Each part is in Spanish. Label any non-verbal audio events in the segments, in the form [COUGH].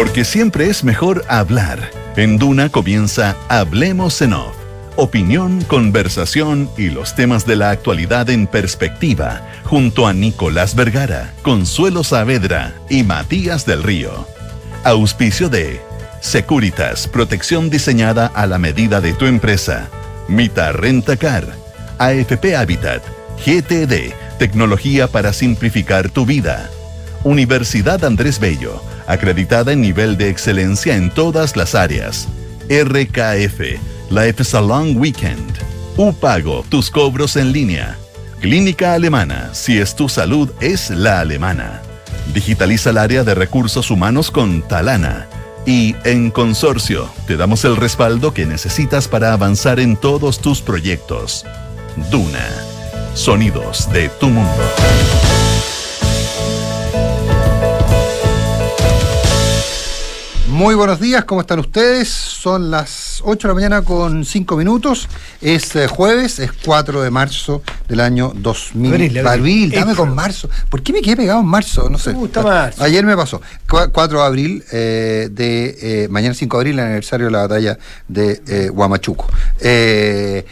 Porque siempre es mejor hablar. En Duna comienza Hablemos en Off. Opinión, conversación y los temas de la actualidad en perspectiva, junto a Nicolás Vergara, Consuelo Saavedra y Matías del Río. Auspicio de Securitas, protección diseñada a la medida de tu empresa. Mita Rentacar, AFP Habitat, GTD, tecnología para simplificar tu vida. Universidad Andrés Bello, acreditada en nivel de excelencia en todas las áreas. RKF, Life is a Long Weekend. UPago, tus cobros en línea. Clínica Alemana, si es tu salud, es la alemana. Digitaliza el área de recursos humanos con Talana. Y en Consorcio, te damos el respaldo que necesitas para avanzar en todos tus proyectos. Duna. Sonidos de tu mundo. Muy buenos días, ¿cómo están ustedes? Son las 8 de la mañana con 5 minutos. Es eh, jueves, es 4 de marzo del año 2000. Abril, abril, dame con marzo. ¿Por qué me quedé pegado en marzo? No sé. Me gusta marzo. Ayer me pasó. Cu- 4 de abril, eh, de eh, mañana 5 de abril, el aniversario de la batalla de eh, Huamachuco. Eh,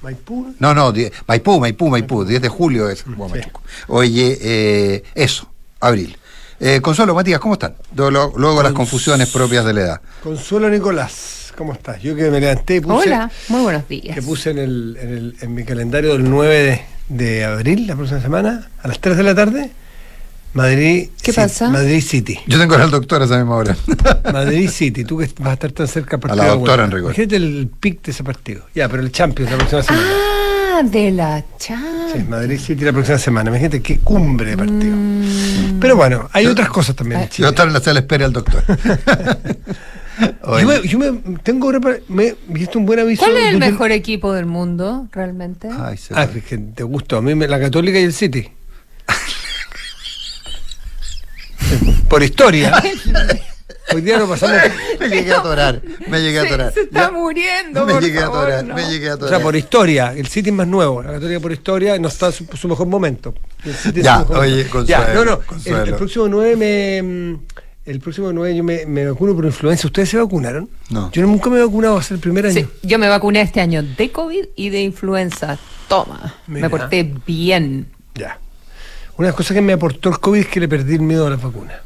Maipú. no, no, die- Maipú, Maipú, Maipú, 10 de julio es Huamachuco. Oye, eh, eso, abril. Eh, Consuelo, Matías, ¿cómo están? Luego, luego las confusiones propias de la edad. Consuelo Nicolás, ¿cómo estás? Yo que me levanté y puse, Hola, muy buenos días. que puse en, el, en, el- en mi calendario del 9 de, de abril, la próxima semana, a las 3 de la tarde, Madrid ¿Qué Ci- pasa? Madrid City. Yo tengo al doctor a esa misma hora. [LAUGHS] Madrid City, tú que vas a estar tan cerca del A partido. la de doctora, en rigor. Imagínate el pic de ese partido. Ya, pero el Champions la próxima semana. Ah, de la chan. Sí, Madrid City la próxima semana. Imagínate qué cumbre de partido. Mm. Pero bueno, hay otras cosas también en Ah. Yo Chile. estar en la espera al doctor. [LAUGHS] Yo, me, yo me- tengo me, diste un buen aviso. ¿Cuál es el Yo mejor equipo del mundo, realmente? Ay, se Ah, es que te gustó. A mí me- la Católica y el City. [LAUGHS] Por historia. Hoy día lo pasamos. [LAUGHS] me llegué a atorar, me llegué a atorar. se está Ya, muriendo, Me por llegué a atorar, no. me llegué a O sea, atorar. por historia. El City es más nuevo. La Católica por historia no está en su, su mejor momento. El City es Ya, su mejor oye, momento. Consuelo, Ya, no, no. El, Consuelo. el próximo 9 me. El próximo 9 yo me, me vacuno por influenza. ¿Ustedes se vacunaron? No. Yo nunca me he vacunado, va a ser el primer año. Sí, yo me vacuné este año de COVID y de influenza. Toma, Mira. me porté bien. Ya. Una de las cosas que me aportó el COVID es que le perdí el miedo a las vacunas.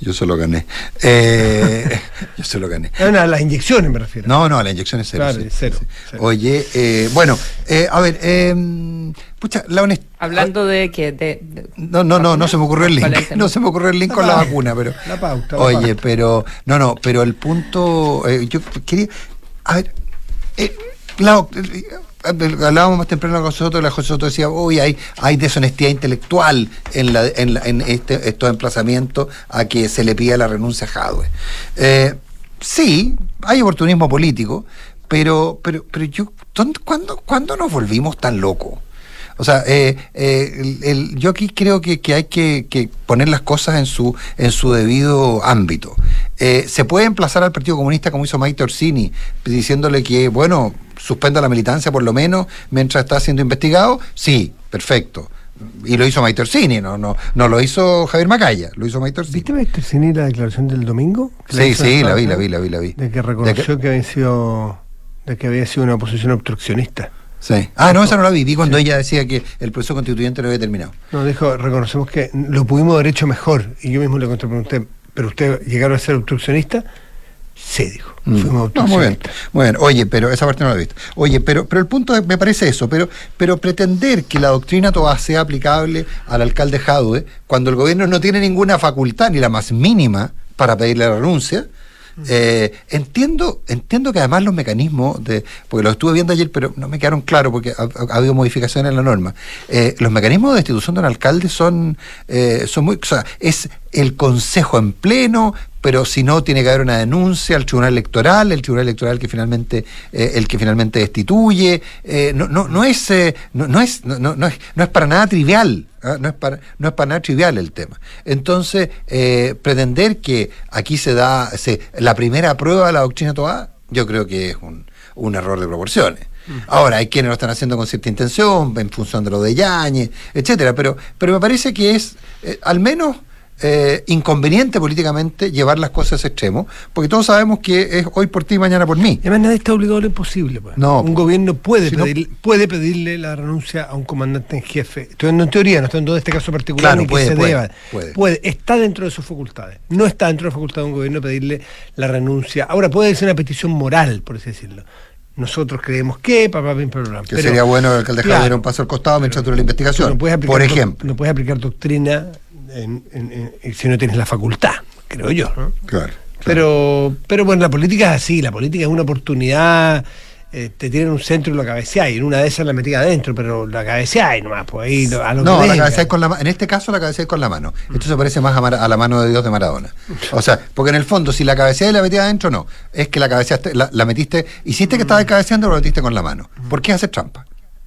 Yo se lo gané. Eh, [LAUGHS] yo se lo gané. Ah, no, a las inyecciones me refiero. No, no, la inyección es cero. Claro, sí, cero, sí. cero. Oye, eh, bueno, eh, a ver, eh, pucha, la honestidad. Hablando de que de, de- No, no, no, no se me ocurrió el ¿Cuál es link. No se me ocurrió el link con la La vacuna, pero. La pauta, la Oye, pauta. pero. No, no, pero el punto. eh, yo quería. A ver. eh, la- hablábamos más temprano con Soto, la José Soto decía, hoy hay, hay deshonestidad intelectual en, la, en, la- en este, estos emplazamientos a que se le pida la renuncia a Jadwe. Eh, sí, hay oportunismo político, pero, pero, pero yo, ¿dónde- ¿cuándo, ¿cuándo nos volvimos tan locos? O sea, eh, eh, el- el- yo aquí creo que, que hay que, que poner las cosas en su, en su debido ámbito. Eh, se puede emplazar al Partido Comunista como hizo Maite Orsini, diciéndole que, bueno, suspenda la militancia por lo menos mientras está siendo investigado. Sí, perfecto. Y lo hizo Maite Orsini, no, no, no lo hizo Javier Macaya, lo hizo Maite Orsini. ¿Viste Maestro Cini la declaración del domingo? Que Sí, sí, la vi, la vi, la vi, la vi. De que reconoció que había sido de que había sido una oposición obstruccionista. Sí. Ah, no, esa no la vi. Vi cuando ella decía que el proceso constituyente no había terminado. No, dijo, reconocemos que lo pudimos haber hecho mejor. Y yo mismo le contrapregunté, ¿pero usted llegaron a ser obstruccionista? Sí, dijo. Mm. Fuimos No, muy bien, obstruccionistas. muy bien. Oye, pero esa parte no la he visto. Oye, pero, pero el punto es- me parece eso, pero, pero pretender que la doctrina toda sea aplicable al alcalde Jadwe, cuando el gobierno no tiene ninguna facultad, ni la más mínima, para pedirle la renuncia, eh, entiendo, entiendo que además los mecanismos de, porque lo estuve viendo ayer, pero no me quedaron claros porque ha, ha habido modificaciones en la norma. Eh, los mecanismos de destitución de un alcalde son, eh, son muy, o sea, es el consejo en pleno, pero si no tiene que haber una denuncia al tribunal electoral, el tribunal electoral que finalmente eh, el que finalmente destituye, eh, no, no, no es eh, no, no es no, es no es para nada trivial. ¿ah? No, es para, no es para nada trivial el tema. Entonces, pretender que aquí se da se, la primera prueba de la doctrina Toa, yo creo que es un, un error de proporciones. Ahora, hay quienes lo están haciendo con cierta intención, en función de lo de Yañez, etcétera, pero, pero me parece que es, al menos, eh, inconveniente políticamente llevar las cosas a ese extremo, porque todos sabemos que es hoy por ti y mañana por mí. Además, nadie está obligado a lo imposible. Pues. No. Un gobierno puede, Si no- pedir- puede pedirle la renuncia a un comandante en jefe. Estoy hablando en teoría, no estoy hablando de este caso particular Claro, ni puede, que se puede, deba. puede. está dentro de sus facultades. No está dentro de la facultad de un gobierno pedirle la renuncia. Ahora puede ser una petición moral, por así decirlo. Nosotros creemos que, papá, pim, pam, pam, Que pero- sería bueno que el alcalde Claro. diera un paso al costado mientras dura la investigación. no puedes aplicar por ejemplo. No puedes aplicar doctrina en- en- en- si no tienes la facultad, creo yo. ¿no? Claro. Pero, pero bueno, la política es así, la política es una oportunidad, eh, te tienen un centro y lo cabeceáis, en una de esas la metí adentro, pero la cabeceáis nomás, pues ahí a lo No, que la con la ma- en este caso la cabecea con la mano. Esto se parece más a, Mara- a la mano de Dios de Maradona. [LAUGHS] O sea, porque en el fondo, si la cabecea y la metí adentro, no. Es que la cabeceaste, la, la metiste, hiciste que estabas cabeceando, lo metiste con la mano. ¿Por qué haces trampa?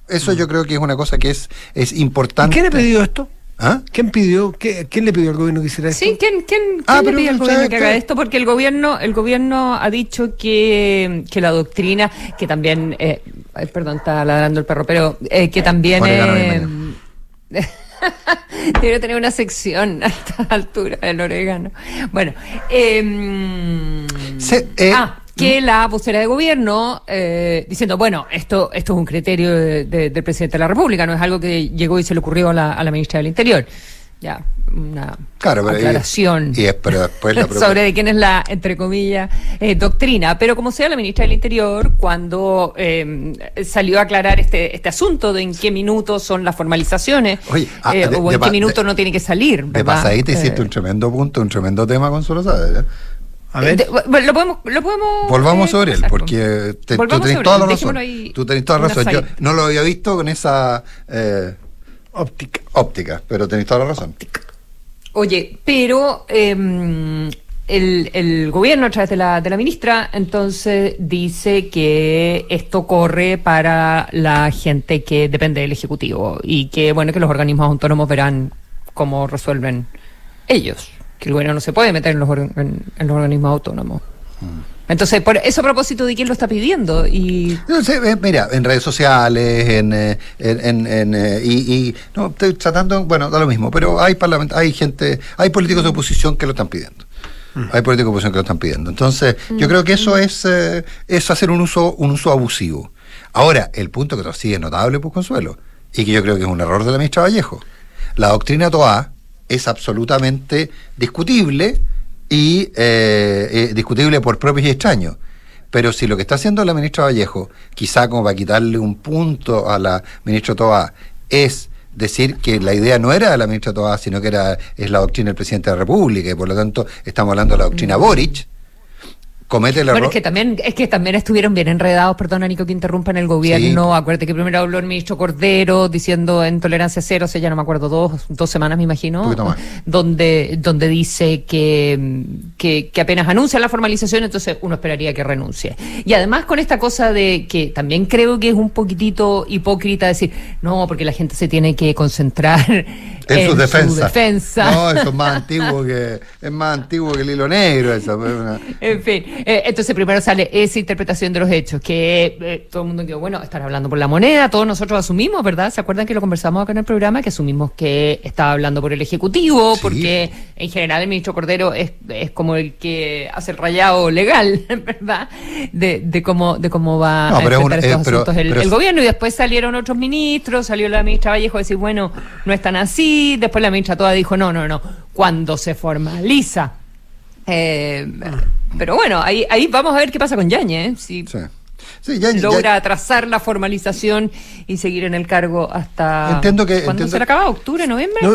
Eso yo creo que es una cosa que es, es ¿Y importante. quién le pidió esto? ¿Ah? ¿Quién pidió? ¿Qué- ¿Quién le pidió al gobierno que hiciera esto? Sí, ¿quién, quién, quién Ah, le pero pide al gobierno que haga esto? Porque el gobierno, el gobierno ha dicho que, que la doctrina, que también, eh, ay, perdón, está ladrando el perro, pero eh, que también eh, [LAUGHS] Debería tener una sección a esta altura del orégano. Bueno, eh, Se- eh, ah, que la vocera de gobierno eh, diciendo, bueno, esto esto es un criterio de- de- del presidente de la República, no es algo que llegó y se le ocurrió a la, a la ministra del Interior. Ya, una Claro, aclaración y es- pero después la [LAUGHS] propia- sobre de quién es la, entre comillas, eh, doctrina. Pero como sea la ministra del Interior, cuando eh, salió a aclarar este, este asunto de en qué minutos son las formalizaciones, Oye, ah, eh, de- o de en qué minuto de- no tiene que salir. De ¿verdad? pasadita hiciste Eh, un tremendo punto, un tremendo tema, Consuelo Saavedra. A ver. de- bueno, lo podemos, lo podemos Volvamos eh, sobre él, porque te- tú tenés toda la razón. Tú tenés toda la razón. Yo no lo había visto con esa eh, Óptica. óptica, pero tenés toda la razón. Oye, pero eh, el, el gobierno, a través de la, de la ministra, entonces dice que esto corre para la gente que depende del Ejecutivo y que, bueno, que los organismos autónomos verán cómo resuelven ellos. Que el gobierno no se puede meter en los, or- en, en los organismos autónomos. Entonces, por eso a propósito de quién lo está pidiendo y No sé, eh, mira, en redes sociales, en, eh, en, en- en, eh, y, y- no estoy tratando, bueno, da lo mismo, pero hay parlament hay gente, hay políticos de oposición que lo están pidiendo. Hay políticos de oposición que lo están pidiendo. Entonces, yo creo que eso es, eh, es hacer un uso, un uso abusivo. Ahora, el punto que sí es notable, pues Consuelo, y que yo creo que es un error de la ministra Vallejo. La doctrina TOA es absolutamente discutible y eh, eh, discutible por propios y extraños. Pero si lo que está haciendo la ministra Vallejo, quizá como para quitarle un punto a la ministra Toa, es decir que la idea no era de la ministra Toa, sino que era es la doctrina del presidente de la República, y por lo tanto estamos hablando de la doctrina Boric, comete el Bueno, es que también, es que también estuvieron bien enredados, perdona Nico que interrumpa en el gobierno, Sí. acuérdate que primero habló el ministro Cordero diciendo en tolerancia cero, o sea, ya no me acuerdo, dos, dos semanas me imagino, más. donde, donde dice que, que, que apenas anuncia la formalización, entonces uno esperaría que renuncie. Y además con esta cosa de que también creo que es un poquitito hipócrita decir, no, porque la gente se tiene que concentrar en, [LAUGHS] su defensa. No, eso es más antiguo que es más antiguo que el hilo negro, eso. En fin, eh, entonces primero sale esa interpretación de los hechos, que eh, todo el mundo dijo, bueno, están hablando por la moneda, todos nosotros asumimos, ¿verdad? ¿Se acuerdan que lo conversamos acá en el programa? Que asumimos que estaba hablando por el Ejecutivo, Sí. porque en general el ministro Cordero es, es como el que hace el rayado legal, [LAUGHS] ¿verdad? De, de cómo de cómo va No, a un- enfrentar estos eh, pero- asuntos el, pero el gobierno y después salieron otros ministros, salió la ministra Vallejo a decir, bueno, no es tan así, después la ministra toda dijo, no, no, no, cuando se formaliza eh, pero bueno, ahí, ahí vamos a ver qué pasa con Yañez, ¿eh? si sí. Logra atrasar la formalización y seguir en el cargo hasta... Entiendo que- ¿Cuándo entiendo- se le acaba? ¿Octubre, noviembre? No,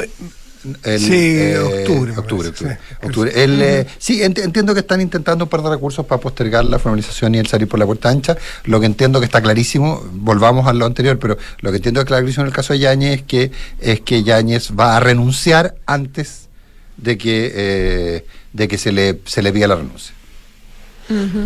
El, Sí, octubre, octubre, parece, octubre, sí. octubre. El, eh, sí, ent- entiendo que están intentando un par de recursos para postergar la formalización y el salir por la puerta ancha. Lo que entiendo que está clarísimo, volvamos a lo anterior, pero lo que entiendo que está clarísimo en el caso de Yáñez es que, es que Yáñez va a renunciar antes de que, eh, de que se, le, se le pida la renuncia.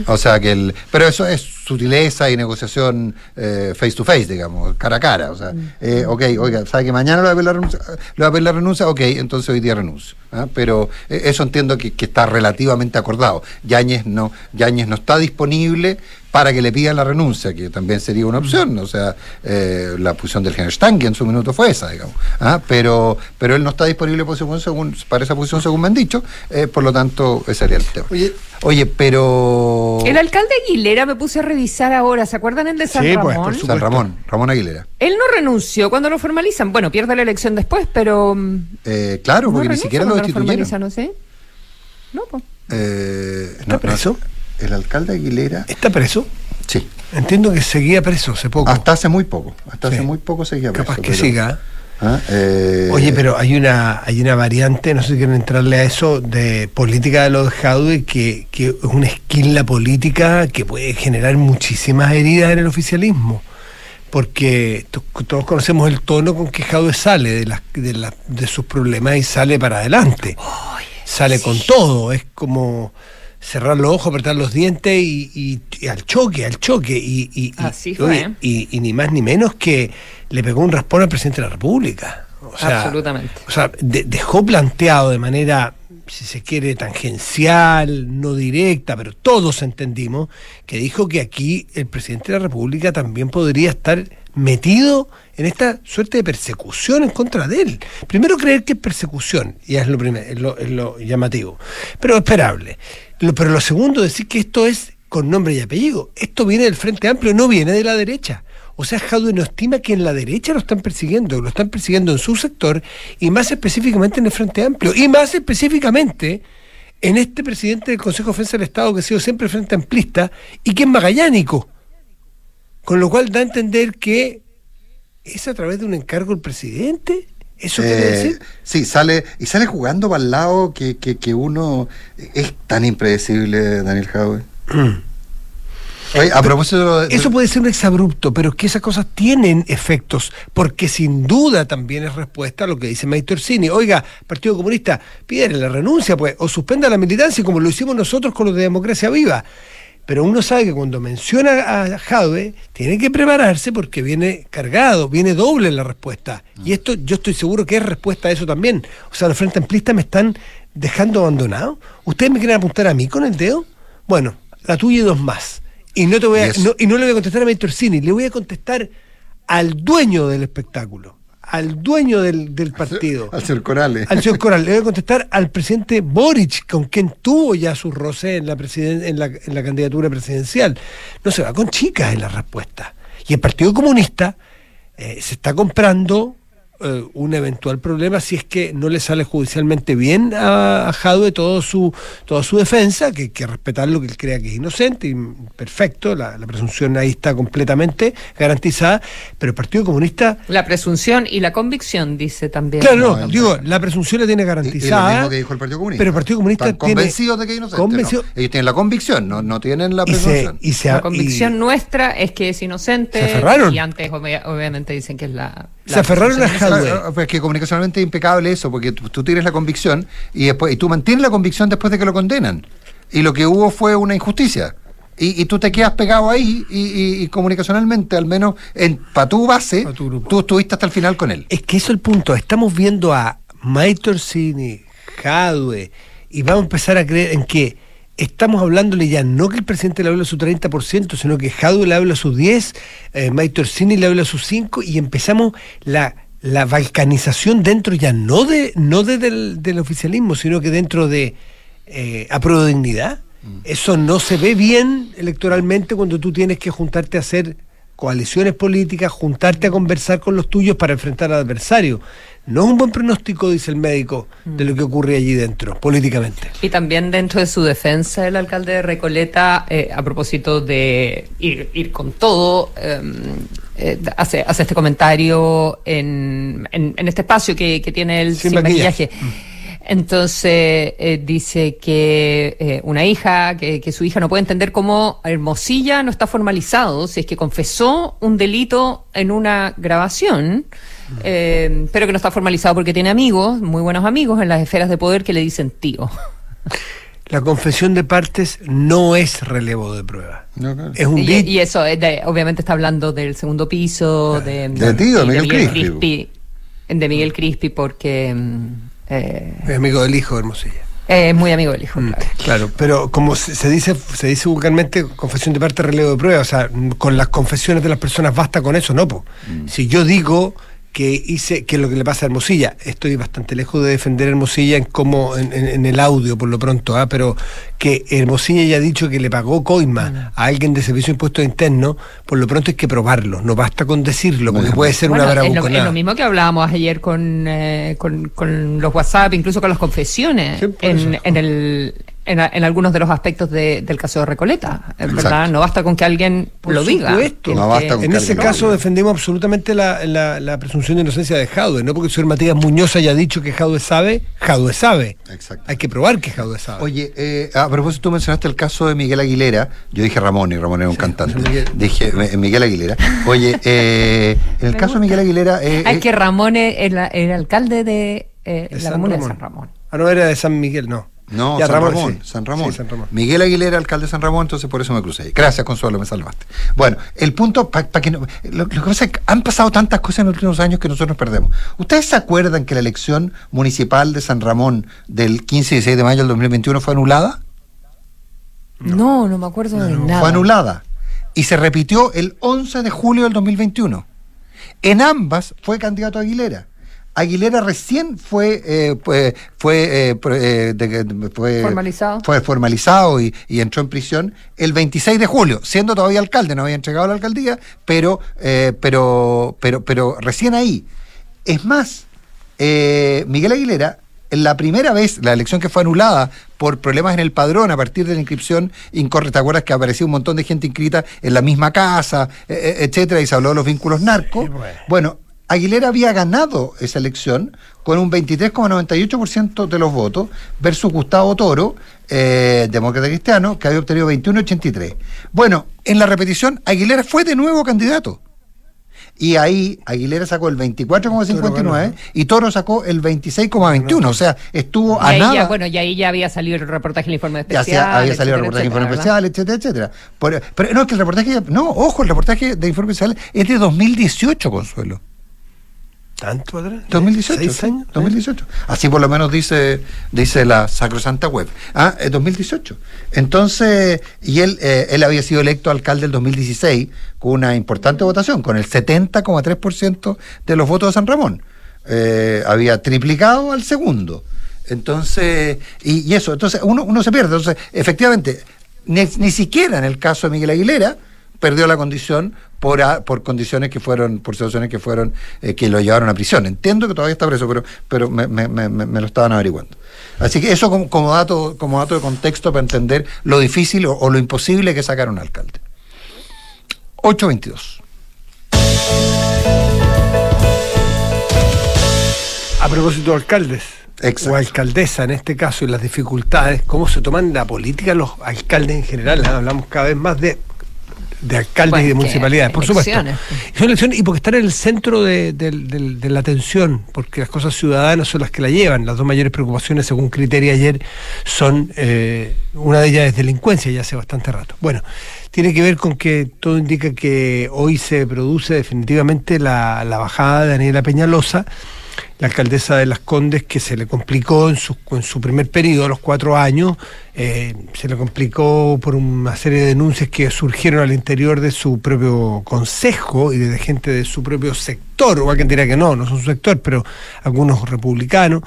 O sea que el. Pero eso es sutileza y negociación eh, face to face, digamos, cara a cara. O sea, eh, ok, oiga, ¿sabe que mañana le va a pedir la renuncia? ¿Le va a pedir la renuncia? Ok, entonces hoy día renuncio. ¿ah? Pero eh, eso entiendo que, que está relativamente acordado. Yáñez no, Yáñez no está disponible para que le pidan la renuncia, que también sería una opción. O sea, eh, la posición del general Stange en su minuto fue esa, digamos. ¿ah? Pero, pero él no está disponible por según, según, para esa posición, según me han dicho. por lo tanto, ese sería el tema. Oye, Oye, pero. El alcalde Aguilera me puse a revisar ahora, ¿se acuerdan el de San Sí, pues, Ramón? por San Ramón, Ramón Aguilera. Él no renunció cuando lo formalizan. Bueno, pierde la elección después, pero. mm, Eh, claro, no porque ni siquiera lo destituyeron. formalizan, ¿no sé? No, pues. Eh, ¿Está preso? el alcalde Aguilera. ¿Está preso? Sí. Entiendo que seguía preso hace poco. Hasta hace muy poco. Hasta Sí. hace muy poco seguía preso. Capaz que pero- siga. Ah, eh, Oye, pero hay una, hay una variante, no sé si quieren entrarle a eso, de política de los Jadwe, que, que es una esquila política que puede generar muchísimas heridas en el oficialismo. Porque to- todos conocemos el tono con que Jadwe sale de, las, de, las- de sus problemas y sale para adelante. sale con todo, es como cerrar los ojos, apretar los dientes y, y- y al choque, al choque. Y, y- Así fue. oye, y- y ni más ni menos que le pegó un raspón al presidente de la República. O sea, Absolutamente. O sea, de- dejó planteado de manera, si se quiere, tangencial, no directa, pero todos entendimos, que dijo que aquí el presidente de la República también podría estar metido en esta suerte de persecución en contra de él. Primero creer que es persecución, y es lo, primer- es lo, es lo llamativo, pero esperable. Pero lo segundo, decir que esto es con nombre y apellido. Esto viene del Frente Amplio, no viene de la derecha. O sea, Jadwe no estima que en la derecha lo están persiguiendo, lo están persiguiendo en su sector y más específicamente en el Frente Amplio y más específicamente en este presidente del Consejo de Defensa del Estado que ha sido siempre Frente Amplista y que es magallánico. Con lo cual da a entender que es a través de un encargo del presidente. ¿Eso quiere Eh, decir? Sí, sale, y sale jugando para el lado que, que, que uno es tan impredecible, Daniel. [CLEARS THROAT] Oye, a propósito de, Eso puede ser un exabrupto, pero es que esas cosas tienen efectos, porque sin duda también es respuesta a lo que dice Maite Orsini. Oiga, Partido Comunista, pídele la renuncia, pues, o suspenda la militancia, como lo hicimos nosotros con los de Democracia Viva. Pero uno sabe que cuando menciona a Jadwe, tiene que prepararse porque viene cargado, viene doble la respuesta. Y esto yo estoy seguro que es respuesta a eso también. O sea, los frente amplistas me están dejando abandonado. ¿Ustedes me quieren apuntar a mí con el dedo? Bueno, la tuya y dos más. Y no, te voy a, Y no- y no le voy a contestar a Maite Orsini, le voy a contestar al dueño del espectáculo, al dueño del, del partido. al señor Corales. Al señor Coral, le voy a contestar [LAUGHS] al presidente Boric, con quien tuvo ya su roce en la, presiden- en la, en la candidatura presidencial. No se va con chicas en la respuesta. Y el Partido Comunista eh, se está comprando eh, un eventual problema si es que no le sale judicialmente bien a, a Jadwe todo su, toda su defensa, que hay que respetar lo que él crea que es inocente, y perfecto, la, la presunción ahí está completamente garantizada, pero el Partido Comunista La presunción y la convicción, dice también. Claro, no, No, digo, la presunción la tiene Y- y garantizada. lo mismo que dijo el Partido Comunista. Pero el Partido Comunista Están tiene. convencidos de que es inocente. convencido- ¿no? Ellos tienen la convicción, no, no tienen la y se, presunción. y se- La y- convicción nuestra es que es inocente. Se. Y antes, obvia- obviamente, dicen que es la. Se aferraron a Jadwe. Claro, pues que comunicacionalmente es impecable eso, porque tú, tú tienes la convicción y después y tú mantienes la convicción después de que lo condenan. Y lo que hubo fue una injusticia. Y, y tú te quedas pegado ahí y, y- y comunicacionalmente, al menos para tu base, Pa' tu tú estuviste hasta el final con él. Es que eso es el punto. Estamos viendo a Maite Orsini, Jadwe, y vamos a empezar a creer en que estamos hablándole ya no que el presidente le habla su 30%, sino que Jadwe le habla sus 10, eh, Maite le habla sus 5, y empezamos la, la balcanización dentro ya no de no de del, del oficialismo, sino que dentro de eh, de dignidad. Eso no se ve bien electoralmente cuando tú tienes que juntarte a hacer coaliciones políticas, juntarte a conversar con los tuyos para enfrentar al adversario. No es un buen pronóstico, dice el médico, de lo que ocurre allí dentro, políticamente. Y también dentro de su defensa, el alcalde de Recoleta, eh, a propósito de ir, ir con todo, eh, eh, hace, hace este comentario en, en, en este espacio que, que tiene el Sin sin, maquillaje. maquillaje. Entonces eh, dice que eh, una hija, que, que su hija no puede entender cómo Hermosilla no está formalizado si es que confesó un delito en una grabación, eh, pero que no está formalizado porque tiene amigos, muy buenos amigos en las esferas de poder que le dicen tío. [LAUGHS] La confesión de partes no es relevo de prueba. No, claro. Es un Y, y eso, es de- obviamente está hablando del segundo piso, de, De ti, de y Miguel Crispi. Crispi, De Miguel Crispi, porque mm, eh, es amigo del hijo de Hermosilla. es muy amigo del hijo, Mm, claro. Claro, pero como se, dice se dice vulgarmente, confesión de parte, relevo de prueba, o sea, mm, con las confesiones de las personas basta con eso, ¿no? po? Si yo digo que hice, que es lo que le pasa a Hermosilla, estoy bastante lejos de defender a Hermosilla en cómo, en, en- en el audio por lo pronto, ¿ah? pero que Hermosilla ya ha dicho que le pagó coima a alguien de servicio de impuestos internos, por lo pronto hay que probarlo, no basta con decirlo, porque puede ser Bueno, una es, lo, es bravuconada. lo mismo que hablábamos ayer con, eh, con, con los WhatsApp, incluso con las confesiones, Sí, en, el, en, a- en algunos de los aspectos de- del caso de Recoleta. Exacto. ¿verdad? No basta con que alguien Por lo diga. supuesto. que- No basta que- con En que ese caso diga. defendemos absolutamente la, la- la presunción de inocencia de Jadwe, no porque el señor Matías Muñoz haya dicho que Jadwe sabe, Jadwe sabe. Exacto. Hay que probar que Jadwe sabe. Oye, eh, a propósito, tú mencionaste el caso de Miguel Aguilera. Yo dije Ramón y Ramón era un cantante. Miguel. Dije Miguel Aguilera. Oye, eh, en el Me caso de. Miguel Aguilera. eh, Ay, eh, que Ramón es el, el alcalde de eh, De la San comuna Ramón. de San Ramón. Ah, no era de San Miguel, no. No, Ya, San Ramón, sí. San Ramón. Sí, San Ramón. Miguel Aguilera, alcalde de San Ramón, entonces por eso me crucé. Gracias, Consuelo, me salvaste. Bueno, el punto, para que no, lo, lo que pasa es que han pasado tantas cosas en los últimos años que nosotros nos perdemos. ¿Ustedes se acuerdan que la elección municipal de San Ramón del 15 y 16 de mayo del 2021 fue anulada? No, no me acuerdo de nada. Fue anulada. Y se repitió el 11 de julio del 2021. En ambas fue candidato Aguilera. Aguilera recién fue eh, fue fue, eh, eh, de- de- fue Formalizado. fue formalizado y, y entró en prisión el 26 de julio, siendo todavía alcalde, no había entregado la alcaldía, pero eh, pero pero pero recién ahí. Es más, eh, Miguel Aguilera, en la primera vez, la elección que fue anulada por problemas en el padrón a partir de la inscripción incorrecta, ¿te acuerdas que apareció un montón de gente inscrita en la misma casa, eh, eh, etcétera, y se habló de los vínculos narcos? Sí, bueno. Bueno, Aguilera había ganado esa elección con un 23,98% de los votos versus Gustavo Toro, eh, demócrata cristiano, que había obtenido 21,83. Bueno, en la repetición, Aguilera fue de nuevo candidato. Y ahí Aguilera sacó el 24,59 y Toro sacó el 26,21. O sea, estuvo a ahí nada. ya, bueno, y ahí ya había salido el reportaje del informe Ya especial. hacía- había salido el reportaje de informe especial, etcétera, etcétera. Pero no, es que el reportaje. No, ojo, el reportaje de informe especial es de 2018, Consuelo. ¿Tanto atrás? 2018. ¿Seis años? 2018. Así por lo menos dice, dice la sacrosanta web. Ah, es 2018. Entonces, y él, eh, él había sido electo alcalde el 2016 con una importante votación, con el 70,3% de los votos de San Ramón. Eh, había triplicado al segundo. Entonces, y, y eso, entonces uno, uno se pierde. Entonces, efectivamente, ni, ni siquiera en el caso de Miguel Aguilera perdió la condición por, a- por condiciones que fueron, por situaciones que fueron, eh, que lo llevaron a prisión. Entiendo que todavía está preso, pero, pero me, me- me- me- me lo estaban averiguando. Así que eso como, como dato, como dato de contexto para entender lo difícil o, o lo imposible que es sacar un alcalde. 822. A propósito de alcaldes. Exacto. O alcaldesa en este caso y las dificultades, cómo se toman la política los alcaldes en general. Hablamos cada vez más de, de alcaldes y de municipalidades, por supuesto. elecciones. Y son elecciones y porque están en el centro de la atención, porque las cosas ciudadanas son las que la llevan. Las dos mayores preocupaciones, según criterio ayer, son, eh, una de ellas es delincuencia, ya hace bastante rato. Bueno, tiene que ver con que todo indica que hoy se produce definitivamente la, la bajada de Daniela Peñalosa, la alcaldesa de Las Condes, que se le complicó en su, en su primer periodo, los cuatro años, eh, se le complicó por una serie de denuncias que surgieron al interior de su propio consejo y de gente de su propio sector, o alguien dirá que no, no son su sector, pero algunos republicanos,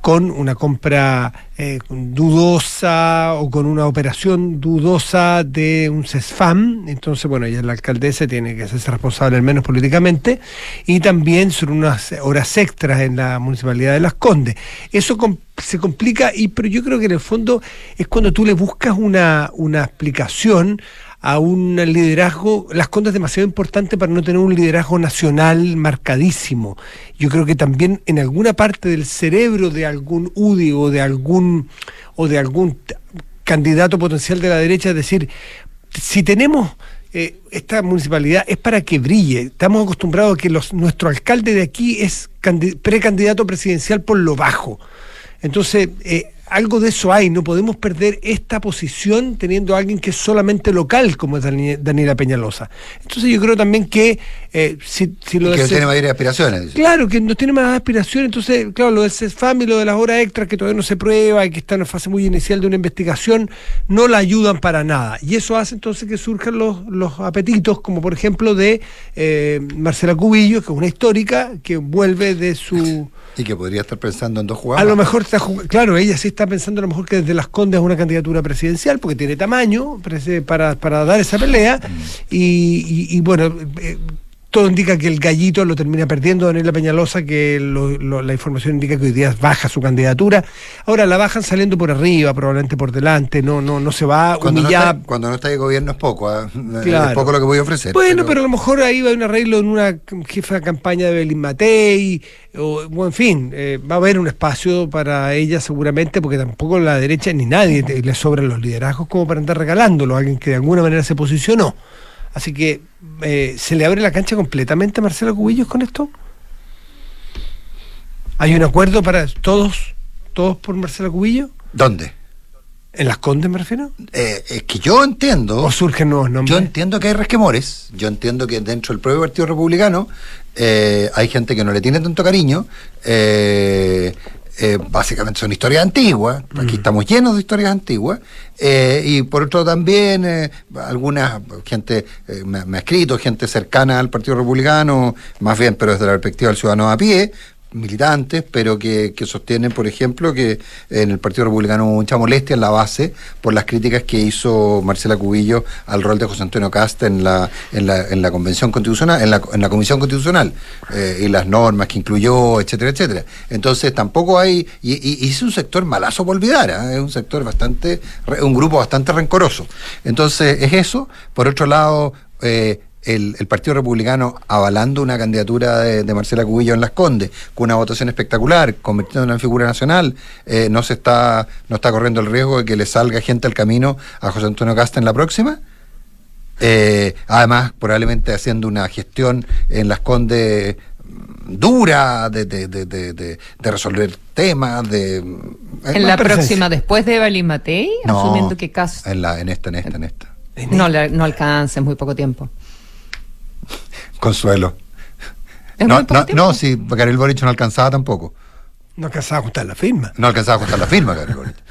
con una compra eh, dudosa o con una operación dudosa de un CESFAM. Entonces, bueno, ella es la alcaldesa, tiene que hacerse responsable al menos políticamente, y también son unas horas extras en la municipalidad de Las Condes. Eso com- se complica, y pero yo creo que en el fondo es cuando tú le buscas una, una explicación a un liderazgo, Las Condes es demasiado importante para no tener un liderazgo nacional marcadísimo. Yo creo que también en alguna parte del cerebro de algún UDI o de algún o de algún candidato potencial de la derecha, es decir, si tenemos eh, esta municipalidad es para que brille. Estamos acostumbrados a que los, nuestro alcalde de aquí es candi- precandidato presidencial por lo bajo. Entonces, eh, algo de eso hay, no podemos perder esta posición teniendo a alguien que es solamente local como es Dani- Daniela Peñalosa. Entonces yo creo también que eh, si, si lo que no tiene mayores aspiraciones. Claro, que no tiene más aspiración, entonces, claro, lo del CESFAM y lo de las horas extras que todavía no se prueba y que está en una fase muy inicial de una investigación, no la ayudan para nada. Y eso hace entonces que surjan los, los apetitos, como por ejemplo de eh, Marcela Cubillo, que es una histórica, que vuelve de su... [LAUGHS] Y que podría estar pensando en dos A jugadas. lo mejor está claro, ella sí está pensando a lo mejor que desde las Condes es una candidatura presidencial, porque tiene tamaño para, para dar esa pelea. Mm. Y, y- y bueno, eh, todo indica que el gallito lo termina perdiendo Daniela Peñalosa, que lo- lo- la información indica que hoy día baja su candidatura. Ahora la bajan saliendo por arriba, probablemente por delante, no, no, no se va Cuando no, humillada. está, cuando no está de gobierno es poco, ¿ah? Claro. es poco lo que voy a ofrecer. Bueno, pero, a lo mejor ahí va a haber un arreglo en una jefa de campaña de Belín Matei, o, o en fin, eh, va a haber un espacio para ella seguramente, porque tampoco la derecha ni nadie te- le sobran los liderazgos como para andar regalándolo a alguien que de alguna manera se posicionó. Así que, eh, ¿se le abre la cancha completamente a Marcelo Cubillos con esto? ¿Hay un acuerdo para todos, todos por Marcelo Cubillo? ¿Dónde? ¿En las Condes me refiero? Eh, es que yo entiendo. ¿O surgen nuevos nombres? Yo entiendo que hay resquemores, yo entiendo que dentro del propio Partido Republicano eh, hay gente que no le tiene tanto cariño, eh, eh, básicamente son historias antiguas, aquí estamos llenos de historias antiguas, eh, y por otro también eh, alguna gente eh, me, me ha escrito, gente cercana al Partido Republicano, más bien, pero desde la perspectiva del ciudadano a pie, militantes, pero que, que sostienen, por ejemplo, que en el Partido Republicano hubo mucha molestia en la base por las críticas que hizo Marcela Cubillo al rol de José Antonio Casta en la, en la, en la Convención Constitucional, en la, en la Comisión Constitucional, eh, y las normas que incluyó, etcétera, etcétera. Entonces tampoco hay, y, es un sector malazo por olvidar, ¿ah? es un sector bastante, un grupo bastante rencoroso. Entonces es eso. Por otro lado, eh, el, el Partido Republicano avalando una candidatura de, de Marcela Cubillo en Las Condes, con una votación espectacular, convirtiéndola en figura nacional, eh, no se está, no está corriendo el riesgo de que le salga gente al camino a José Antonio Casta en la próxima. Eh, además, probablemente haciendo una gestión en Las Condes mm, dura de, de, de, resolver temas, de... mm, En la presencia. próxima, después de Evelyn Matei, No, asumiendo que Cas En, la, en esta, en esta, en esta. no, no alcanza, es muy poco tiempo. Consuelo. Es No, no, no, si Gabriel Boric no alcanzaba tampoco. No alcanzaba a juntar la firma. No alcanzaba a juntar la firma, Gabriel Boric. [LAUGHS]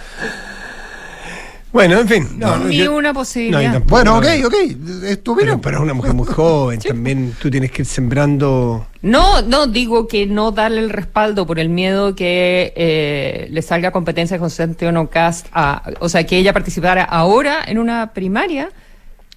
Bueno, en fin. No, no, Ni yo- una posibilidad. tampoco, Bueno, no. ok, ok. Es tu Pero, opinión. pero es una mujer muy joven, [LAUGHS] también tú tienes que ir sembrando. No, no digo que no darle el respaldo por el miedo que eh, le salga competencia con Santiago Cast, a, o sea, que ella participara ahora en una primaria.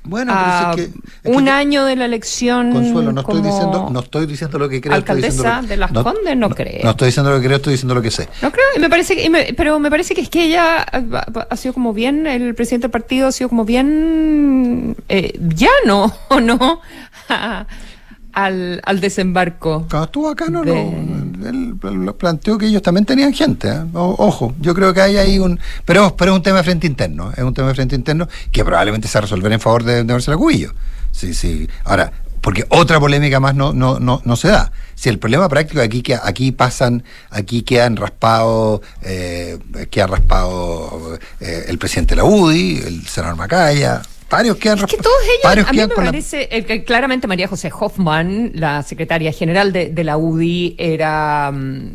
Bueno, a pero es que- es que un yo- año de la elección. Consuelo, no estoy, diciendo, no estoy diciendo lo que creo. estoy alcaldesa diciendo lo- de Las Condes, no creo. No estoy diciendo lo que creo, estoy diciendo lo que sé. No creo, y me parece que, y me- pero me parece que es que ella ha, ha sido como bien, el presidente del partido ha sido como bien eh, llano, [LAUGHS] ¿o no? [LAUGHS] al, al desembarco. Estuvo acá, no, De- no, él planteó que ellos también tenían gente. ¿eh? Ojo, yo creo que hay ahí un. Pero, pero es un tema de frente interno. Es un tema de frente interno que probablemente se resolver en favor de, de Marcela Cubillo. Sí, sí. Ahora, porque otra polémica más no, no, no, no se da. Si el problema práctico aquí que aquí pasan, aquí quedan raspados, eh, queda raspado eh, el presidente de la UDI, el senador Macaya, varios quedan Es que todos ellos, a mí me con la- parece, eh, que claramente María José Hoffman, la secretaria general de, de la UDI, era mm,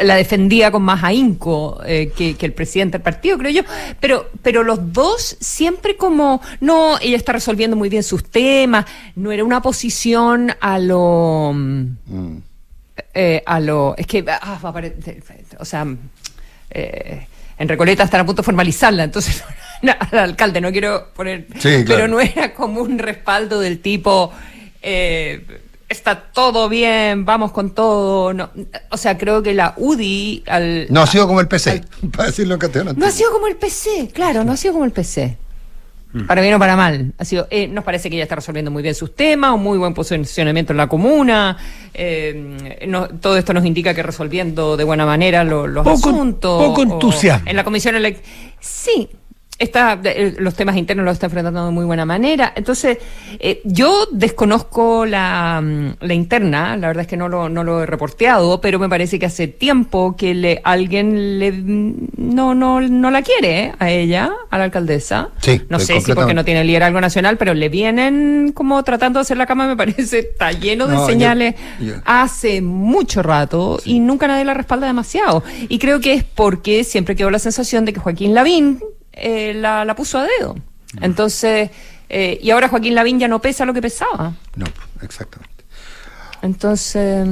la defendía con más ahínco eh, que, que el presidente del partido, creo yo. Pero, pero los dos siempre como, no, ella está resolviendo muy bien sus temas, no era una posición a lo... mm, eh, a lo. Es que. ah, va a apare- o sea. eh, en Recoleta están a punto de formalizarla, entonces [LAUGHS] no, [LAUGHS] al alcalde no quiero poner. Sí, claro. Pero no era como un respaldo del tipo. eh, está todo bien, vamos con todo. No, o sea, creo que la UDI. Al, No ha sido como el PC, [LAUGHS] para decirlo en castellano. no ha sido como el PC, claro, no ha sido como el PC. Para bien o para mal. Ha sido, eh, nos parece que ella está resolviendo muy bien sus temas, un muy buen posicionamiento en la comuna. eh, no- todo esto nos indica que resolviendo de buena manera lo- los Poco- asuntos. poco entusiasmo. En la comisión elec- Sí. Está, eh, los temas internos los está enfrentando de muy buena manera. Entonces, eh, yo desconozco la, mm, la interna, la verdad es que no lo, no lo he reporteado, pero me parece que hace tiempo que le, alguien le, mm, no, no, no la quiere eh, a ella, a la alcaldesa. Sí, no estoy sé si porque no tiene liderazgo nacional, pero le vienen como tratando de hacer la cama, me parece, está lleno de No, señales yo- hace mucho rato y nunca nadie la respalda demasiado. Y creo que es porque siempre quedó la sensación de que Joaquín Lavín eh, la, la puso a dedo. Entonces, eh, y ahora Joaquín Lavín ya no pesa lo que pesaba. No, exactamente. Entonces,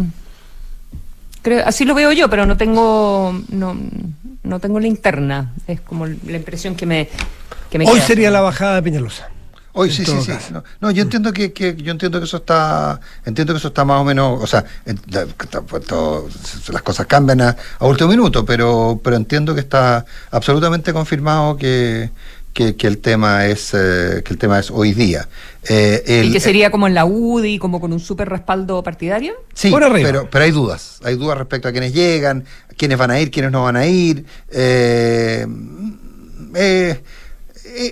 creo, así lo veo yo, pero no tengo, no, no tengo la interna. Es como la impresión que me, que me Hoy queda. sería la bajada de Peñalosa. Hoy sí, sí, sí. No, no, yo entiendo que, que- yo entiendo que eso está, entiendo que eso está más o menos, o sea, pues, todo- las cosas cambian a, a último minuto, pero, pero entiendo que está absolutamente confirmado que, que, que el tema es, eh, que el tema es hoy día. Eh, el- ¿Y que sería como en la UDI, como con un súper respaldo partidario? Sí, pero, pero hay dudas. Hay dudas respecto a quiénes llegan, quiénes van a ir, quiénes no van a ir. Eh, eh, eh,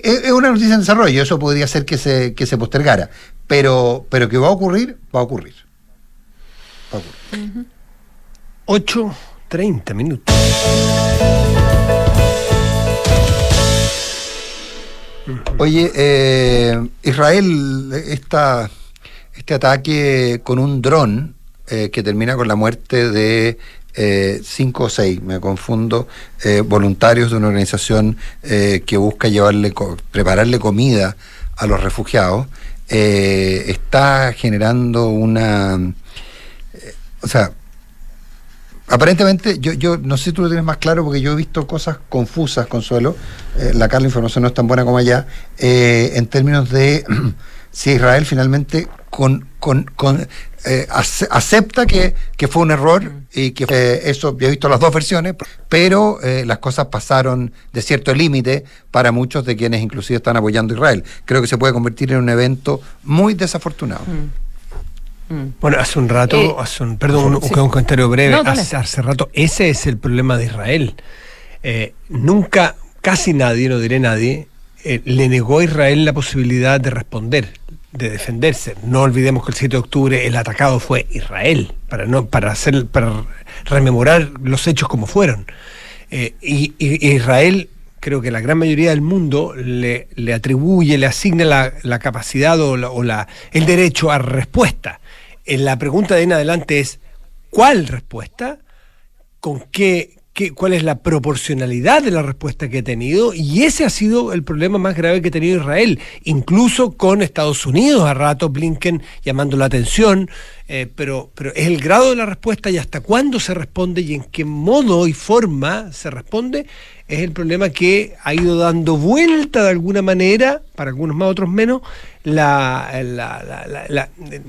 es una noticia en desarrollo, eso podría ser que se, que se postergara. Pero, pero que va a ocurrir, va a ocurrir. Va a ocurrir. 8.30 minutos. Oye, eh, Israel, esta, este ataque con un dron eh, que termina con la muerte de eh, cinco o seis, me confundo, eh, voluntarios de una organización eh, que busca llevarle, prepararle comida a los refugiados, está generando una, o sea, Aparentemente, yo, yo no sé si tú lo tienes más claro porque yo he visto cosas confusas, Consuelo. La Carla información no es tan buena como allá. en términos de [CLEARS THROAT] si Israel finalmente con, con, con, eh, ace- acepta que, que fue un error y que eh, eso, yo he visto las dos versiones, pero eh, las cosas pasaron de cierto límite para muchos de quienes inclusive están apoyando a Israel. Creo que se puede convertir en un evento muy desafortunado. Mm. Bueno, hace un rato, Eh, hace un, perdón, un, sí. un comentario breve. No, hace, hace rato, ese es el problema de Israel. Eh, nunca, casi nadie, no diré nadie, eh, le negó a Israel la posibilidad de responder, de defenderse. No olvidemos que el 7 de octubre el atacado fue Israel, para no, para hacer, para rememorar los hechos como fueron. Eh, y, Israel, creo que la gran mayoría del mundo le, le atribuye, le asigna la, la capacidad o, la- el derecho a respuesta. Eh, la pregunta de en adelante es, ¿cuál respuesta? ¿Con qué, qué- cuál es la proporcionalidad de la respuesta que ha tenido? Y ese ha sido el problema más grave que ha tenido Israel, incluso con Estados Unidos a rato, Blinken llamando la atención, eh, pero, pero es el grado de la respuesta y hasta cuándo se responde y en qué modo y forma se responde, es el problema que ha ido dando vuelta de alguna manera, para algunos más, otros menos, la, eh,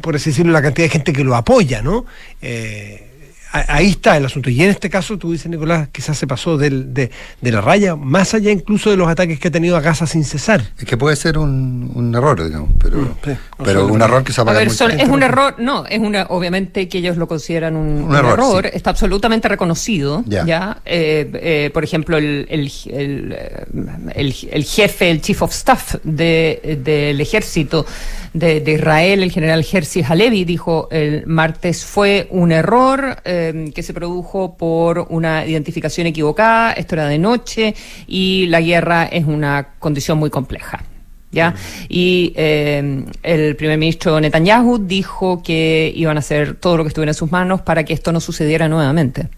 por así decirlo, la cantidad de gente que lo apoya, ¿no? Eh, ahí está el asunto. Y en este caso, tú dices, Nicolás, quizás se pasó del- de, de la raya, más allá incluso de los ataques que ha tenido a Gaza sin cesar. Es que puede ser un, un error, digamos, pero, Mm, sí. pero un error que se va a ver, son- es un error, no, es una, obviamente que ellos lo consideran un, Un un error, error, sí. está absolutamente reconocido, Ya. ya, Eh, eh, por ejemplo, el, el, el, eh, el- el jefe, el chief of staff de- del ejército de, de Israel, el general Herzi Halevi, dijo el martes fue un error eh, que se produjo por una identificación equivocada, esto era de noche y la guerra es una condición muy compleja. ¿ya? Y eh, el primer ministro Netanyahu dijo que iban a hacer todo lo que estuviera en sus manos para que esto no sucediera nuevamente.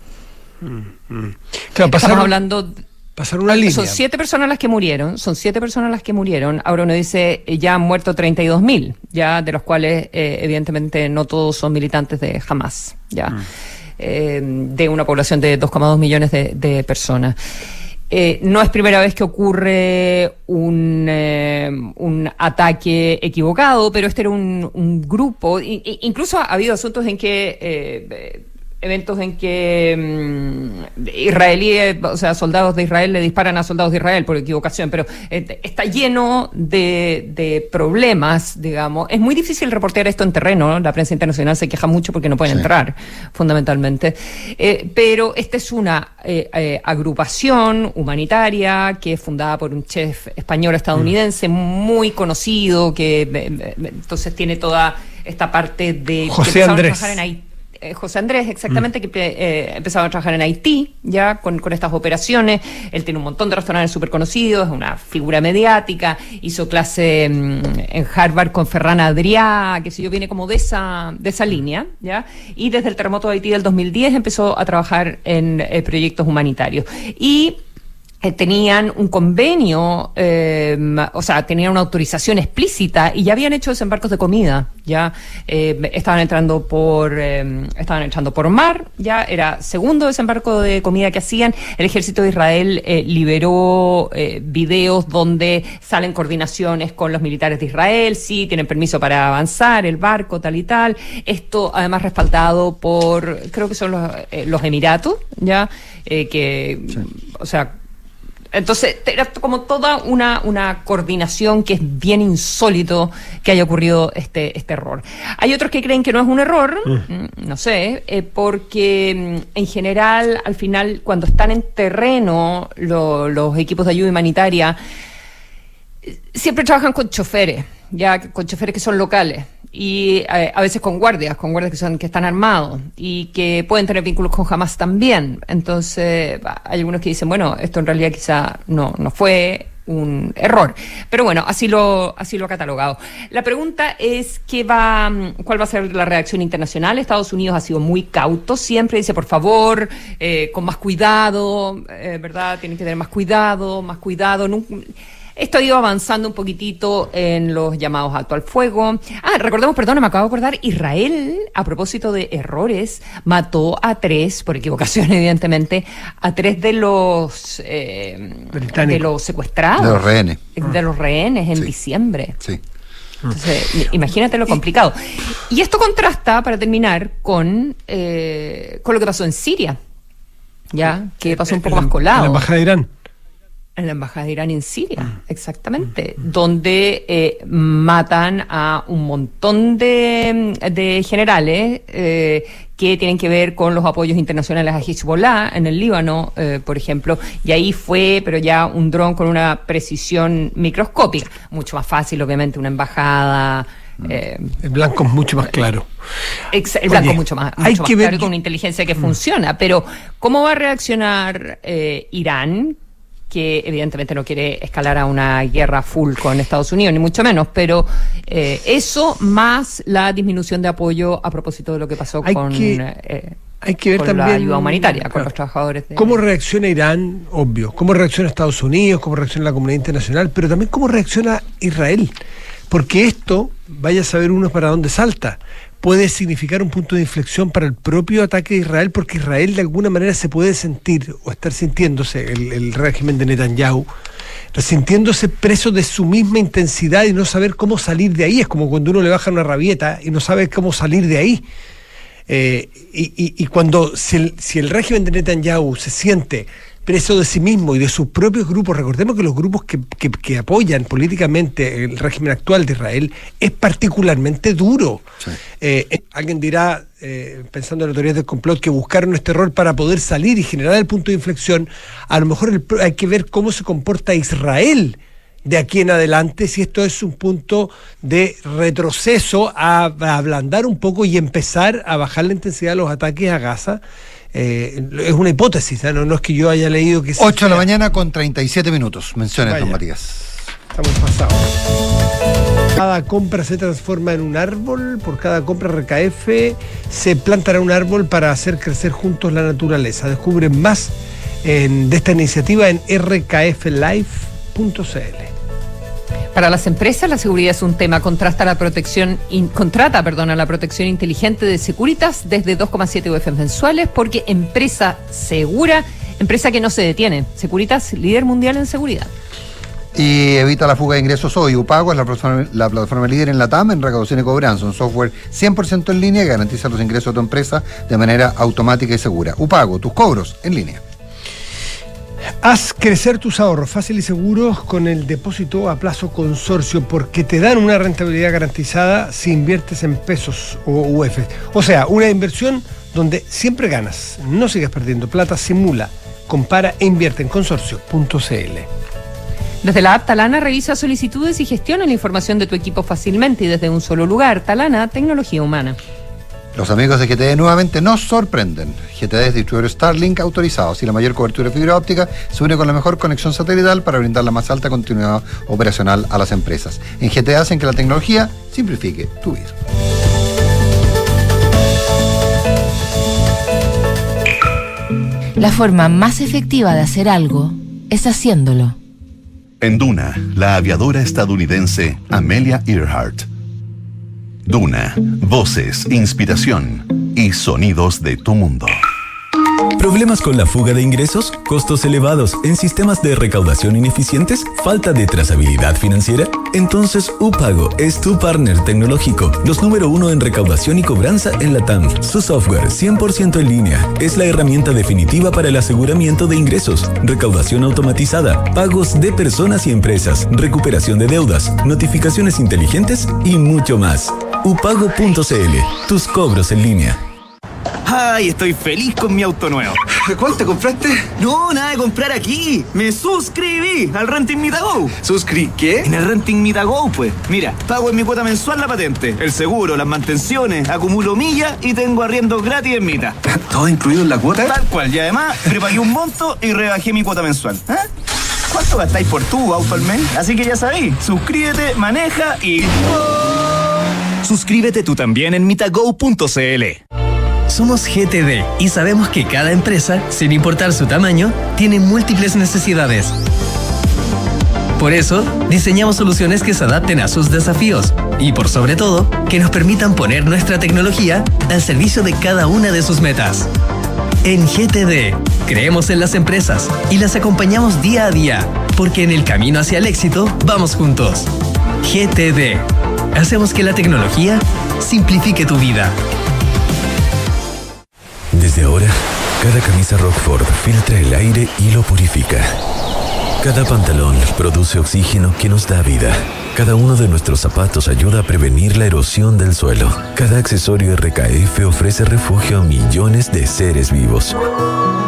Claro, Estamos pasaron, hablando pasaron una línea. son siete personas las que murieron, son siete personas las que murieron. Ahora uno dice, eh, ya han muerto 32.000, ya de los cuales eh, evidentemente no todos son militantes de Hamas, ya. Eh, de una población de 2,2 millones de, personas. Eh, no es primera vez que ocurre un, eh, un ataque equivocado, pero este era un, un grupo. incluso ha habido asuntos en que eventos en que mm, israelíes, o sea, soldados de Israel le disparan a soldados de Israel por equivocación, pero eh, está lleno de, de, problemas, digamos. Es muy difícil reportear esto en terreno, la prensa internacional se queja mucho porque no pueden entrar, fundamentalmente. Eh, pero esta es una eh, agrupación humanitaria que es fundada por un chef español-estadounidense mm. muy conocido, que entonces tiene toda esta parte de... José Andrés. En Haití eh, José Andrés, exactamente, mm. que eh, empezaba a trabajar en Haití, ya con, estas operaciones. Él tiene un montón de restaurantes súper conocidos, es una figura mediática, hizo clase mm, en Harvard con Ferran Adrià, que sé yo, viene como de esa, de esa línea, ¿ya? Y desde el terremoto de Haití del 2010 empezó a trabajar en eh, proyectos humanitarios. Y eh, tenían un convenio, eh, o sea, tenían una autorización explícita y ya habían hecho desembarcos de comida, ya eh, estaban entrando por, estaban entrando por mar, ya era segundo desembarco de comida que hacían. El ejército de Israel liberó videos donde salen coordinaciones con los militares de Israel, sí, tienen permiso para avanzar, el barco, tal y tal. Esto además respaldado por, creo que son los, los Emiratos, ya, que, o sea, entonces, era como toda una, una coordinación que es bien insólito que haya ocurrido este, este error. Hay otros que creen que no es un error, mm. Mm, no sé, eh, porque mm, en general, al final, cuando están en terreno los equipos de ayuda humanitaria, eh, siempre trabajan con choferes, ya con choferes que son locales y eh, a veces con guardias, con guardias que son que están armados y que pueden tener vínculos con Hamas también. Entonces, hay algunos que dicen, bueno, esto en realidad quizá no, no fue un error. Pero bueno, así lo, así lo ha catalogado. La pregunta es qué va, cuál va a ser la reacción internacional. Estados Unidos ha sido muy cauto, siempre dice, por favor, eh, con más cuidado, eh, ¿verdad? Tienen que tener más cuidado, más cuidado. Nunca, esto ha ido avanzando un poquitito en los llamados alto al fuego. Ah, recordemos, perdón, me acabo de acordar, Israel, a propósito de errores, mató a tres, por equivocación [LAUGHS] evidentemente, a tres de los eh, de los secuestrados. De los rehenes. De los rehenes en diciembre. Sí. Entonces, imagínate lo complicado. Y esto contrasta, para terminar, con, eh, con lo que pasó en Siria. ¿Ya? Que pasó un poco más colado. La embajada de Irán. En la embajada de Irán en Siria, mm. exactamente, mm. donde eh, matan a un montón de, de generales eh, que tienen que ver con los apoyos internacionales a Hezbollah en el Líbano, eh, por ejemplo, y ahí fue, pero ya un dron con una precisión microscópica, mucho más fácil, obviamente, una embajada. Mm. el blanco es mucho más claro. el blanco es mucho más, hay que ver... claro con una inteligencia que funciona, pero ¿cómo va a reaccionar Irán? Que evidentemente no quiere escalar a una guerra full con Estados Unidos, ni mucho menos, pero eh, eso más la disminución de apoyo a propósito de lo que pasó con, eh, hay que ver también, la ayuda humanitaria, con los trabajadores. ¿Cómo reacciona Irán? Obvio. ¿Cómo reacciona Estados Unidos? ¿Cómo reacciona la comunidad internacional? Pero también cómo reacciona Israel. Porque esto, vaya a saber uno para dónde salta puede significar un punto de inflexión para el propio ataque de Israel, porque Israel de alguna manera se puede sentir o estar sintiéndose, el, régimen de Netanyahu, sintiéndose preso de su misma intensidad y no saber cómo salir de ahí. Es como cuando uno le baja una rabieta y no sabe cómo salir de ahí. Eh, y, cuando si el, si el régimen de Netanyahu se siente preso de sí mismo y de sus propios grupos. Recordemos que los grupos que, que, apoyan políticamente el régimen actual de Israel es particularmente duro. Eh, eh, alguien dirá, eh, pensando en las teorías del complot, que buscaron este error para poder salir y generar el punto de inflexión. A lo mejor hay que ver cómo se comporta Israel de aquí en adelante, si esto es un punto de retroceso a, a ablandar un poco y empezar a bajar la intensidad de los ataques a Gaza eh, es una hipótesis, ¿eh? ¿no? es que yo haya leído que... 8 de la mañana con 37 minutos, menciones, don Matías. Estamos pasados. Cada compra se transforma en un árbol, por cada compra RKF se plantará un árbol para hacer crecer juntos la naturaleza. Descubren más de esta iniciativa en rkflife.cl. Para las empresas, la seguridad es un tema. Contrasta la protección, contrata, perdón, la protección inteligente de Securitas desde 2,7 UF mensuales, porque empresa segura, empresa que no se detiene. Securitas, líder mundial en seguridad. Y evita la fuga de ingresos hoy. Upago es la plataforma, la plataforma líder en la TAM en recaudación y cobranza, un software 100% en línea que garantiza los ingresos de tu empresa de manera automática y segura. Upago, tus cobros en línea. Haz crecer tus ahorros fácil y seguros con el depósito a plazo consorcio porque te dan una rentabilidad garantizada si inviertes en pesos o UF. O sea, una inversión donde siempre ganas. No sigas perdiendo plata, simula, compara e invierte en consorcio.cl. Desde la app Talana revisa solicitudes y gestiona la información de tu equipo fácilmente y desde un solo lugar. Talana, tecnología humana. Los amigos de GTD nuevamente nos sorprenden. GTD es distribuidor Starlink autorizado. Si la mayor cobertura de fibra óptica se une con la mejor conexión satelital para brindar la más alta continuidad operacional a las empresas. En GTD hacen que la tecnología simplifique tu vida. La forma más efectiva de hacer algo es haciéndolo. En Duna, la aviadora estadounidense Amelia Earhart. Duna, voces, inspiración y sonidos de tu mundo. ¿Problemas con la fuga de ingresos? ¿Costos elevados en sistemas de recaudación ineficientes? ¿Falta de trazabilidad financiera? Entonces UPago es tu partner tecnológico, los número uno en recaudación y cobranza en la TAM. Su software 100% en línea es la herramienta definitiva para el aseguramiento de ingresos, recaudación automatizada, pagos de personas y empresas, recuperación de deudas, notificaciones inteligentes y mucho más. upago.cl, tus cobros en línea. Ay, estoy feliz con mi auto nuevo. ¿Cuál te compraste? No, nada de comprar aquí. Me suscribí al Renting Mitago. ¿Suscri qué? En el Renting Mitago, pues. Mira, pago en mi cuota mensual la patente, el seguro, las mantenciones, acumulo millas y tengo arriendo gratis en Mita. [LAUGHS] ¿Todo incluido en la cuota? Tal cual. Y además, prepagué un monto y rebajé mi cuota mensual. ¿Eh? ¿Cuánto gastáis por tu auto al mes? Así que ya sabéis, suscríbete, maneja y... Suscríbete tú también en mitago.cl. Somos GTD y sabemos que cada empresa, sin importar su tamaño, tiene múltiples necesidades. Por eso, diseñamos soluciones que se adapten a sus desafíos y, por sobre todo, que nos permitan poner nuestra tecnología al servicio de cada una de sus metas. En GTD, creemos en las empresas y las acompañamos día a día, porque en el camino hacia el éxito vamos juntos. GTD. Hacemos que la tecnología simplifique tu vida. Desde ahora, cada camisa Rockford filtra el aire y lo purifica. Cada pantalón produce oxígeno que nos da vida. Cada uno de nuestros zapatos ayuda a prevenir la erosión del suelo. Cada accesorio RKF ofrece refugio a millones de seres vivos.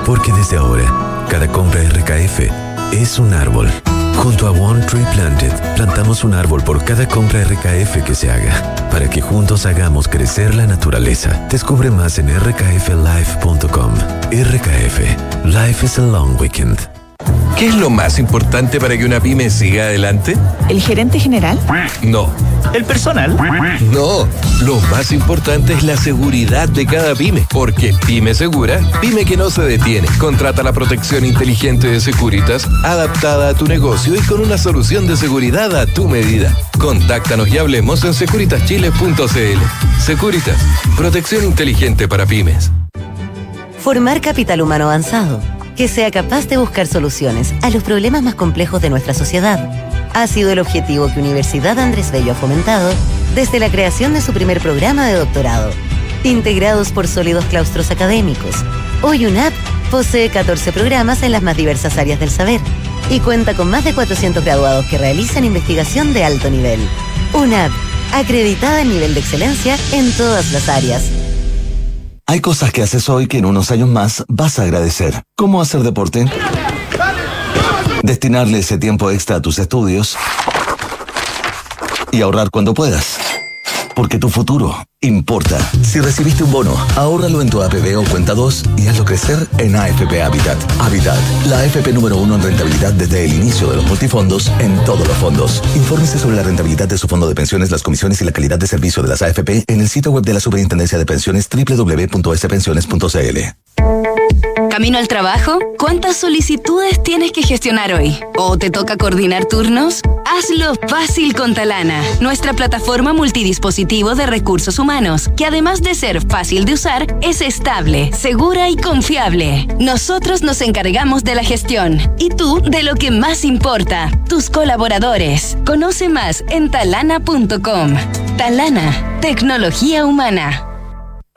Porque desde ahora, cada compra RKF es un árbol. Junto a One Tree Planted, plantamos un árbol por cada compra RKF que se haga, para que juntos hagamos crecer la naturaleza. Descubre más en rkflife.com. RKF, Life is a Long Weekend. ¿Qué es lo más importante para que una pyme siga adelante? ¿El gerente general? No. ¿El personal? No. Lo más importante es la seguridad de cada pyme. Porque pyme segura, pyme que no se detiene. Contrata la protección inteligente de Securitas, adaptada a tu negocio y con una solución de seguridad a tu medida. Contáctanos y hablemos en securitaschile.cl. Securitas, protección inteligente para pymes. Formar capital humano avanzado que sea capaz de buscar soluciones a los problemas más complejos de nuestra sociedad. Ha sido el objetivo que Universidad Andrés Bello ha fomentado desde la creación de su primer programa de doctorado. Integrados por sólidos claustros académicos, hoy UNAP posee 14 programas en las más diversas áreas del saber y cuenta con más de 400 graduados que realizan investigación de alto nivel. UNAP, acreditada en nivel de excelencia en todas las áreas. Hay cosas que haces hoy que en unos años más vas a agradecer. ¿Cómo hacer deporte? Destinarle ese tiempo extra a tus estudios y ahorrar cuando puedas. Porque tu futuro importa. Si recibiste un bono, ahórralo en tu APB o cuenta 2 y hazlo crecer en AFP Habitat. Habitat, la AFP número uno en rentabilidad desde el inicio de los multifondos en todos los fondos. Infórmese sobre la rentabilidad de su fondo de pensiones, las comisiones y la calidad de servicio de las AFP en el sitio web de la Superintendencia de Pensiones www.spensiones.cl. ¿Camino al trabajo? ¿Cuántas solicitudes tienes que gestionar hoy? ¿O te toca coordinar turnos? Hazlo fácil con Talana, nuestra plataforma multidispositivo de recursos humanos, que además de ser fácil de usar, es estable, segura y confiable. Nosotros nos encargamos de la gestión y tú de lo que más importa, tus colaboradores. Conoce más en talana.com. Talana, tecnología humana.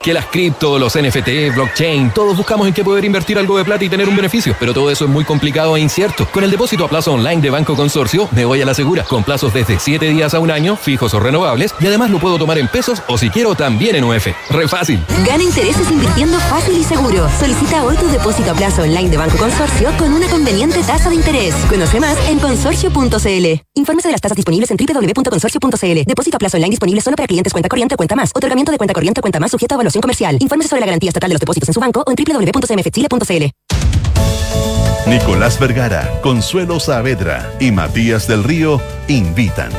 Que las cripto, los NFT, blockchain, todos buscamos en qué poder invertir algo de plata y tener un beneficio, pero todo eso es muy complicado e incierto. Con el depósito a plazo online de Banco Consorcio, me voy a la segura, con plazos desde 7 días a un año, fijos o renovables, y además lo puedo tomar en pesos o si quiero también en UF. Re fácil. Gana intereses invirtiendo fácil y seguro. Solicita hoy tu depósito a plazo online de Banco Consorcio con una conveniente tasa de interés. Conoce más en consorcio.cl. Infórmese de las tasas disponibles en www.consorcio.cl. Depósito a plazo online disponible solo para clientes cuenta corriente o cuenta más. Otorgamiento de cuenta corriente o cuenta más sujeto a evaluación comercial. Infórmese sobre la garantía estatal de los depósitos en su banco o en www.cmfchile.cl. Nicolás Vergara, Consuelo Saavedra y Matías del Río invitan.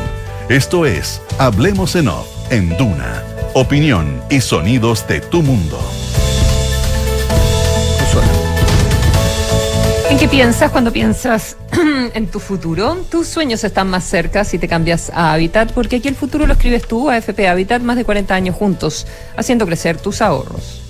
Esto es Hablemos en Off en Duna. Opinión y sonidos de tu mundo. Qué piensas cuando piensas [CLEARS THROAT] en tu futuro? Tus sueños están más cerca si te cambias a Habitat, porque aquí el futuro lo escribes tú, AFP Habitat, más de 40 años juntos, haciendo crecer tus ahorros.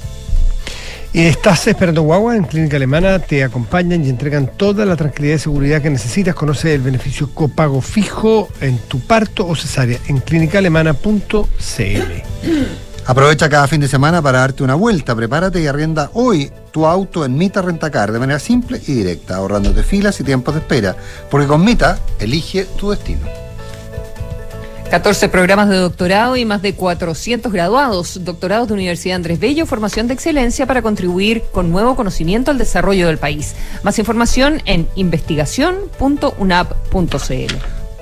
Y estás esperando guagua en Clínica Alemana, te acompañan y entregan toda la tranquilidad y seguridad que necesitas. Conoce el beneficio copago fijo en tu parto o cesárea en clínicaalemana.cl. [CLEARS THROAT] Aprovecha cada fin de semana para darte una vuelta. Prepárate y arrienda hoy tu auto en Mita Rentacar de manera simple y directa, ahorrándote filas y tiempos de espera. Porque con Mita, elige tu destino. 14 programas de doctorado y más de 400 graduados. Doctorados de Universidad Andrés Bello, formación de excelencia para contribuir con nuevo conocimiento al desarrollo del país. Más información en investigación.unap.cl.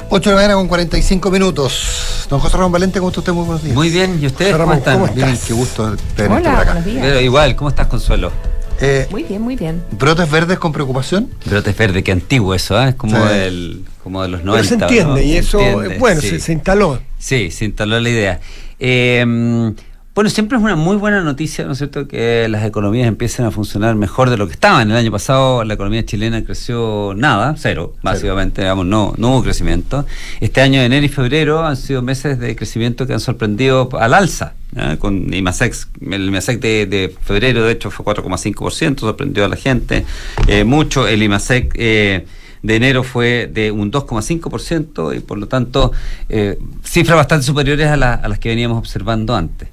8 de la mañana con 45 minutos. Don José Ramón Valente, ¿cómo está usted? Muy buenos días. Muy bien, ¿y ustedes José cómo Ramón, están? ¿cómo Bien, qué gusto tenerte Hola, por acá. buenos días. Pero igual, ¿cómo estás, Consuelo? Eh, Muy bien, muy bien. ¿Brotes verdes con preocupación? Brotes verde, qué antiguo eso, ¿eh? Es como, Sí. el, como de los Pero 90. se entiende ¿no? y Se eso, entiende, bueno, sí. se, se instaló. Sí, se instaló la idea. Eh, bueno, siempre es una muy buena noticia, ¿no es cierto?, que las economías empiecen a funcionar mejor de lo que estaban. El año pasado la economía chilena creció nada, cero, básicamente, digamos, no, no hubo crecimiento. Este año, enero y febrero, han sido meses de crecimiento que han sorprendido al alza. ¿ya? Con IMASEC, el IMASEC de, de febrero, de hecho, fue 4,5%, sorprendió a la gente eh, mucho. El IMASEC... Eh, de enero fue de un 2,5% y por lo tanto eh, cifras bastante superiores a, la- a las que veníamos observando antes.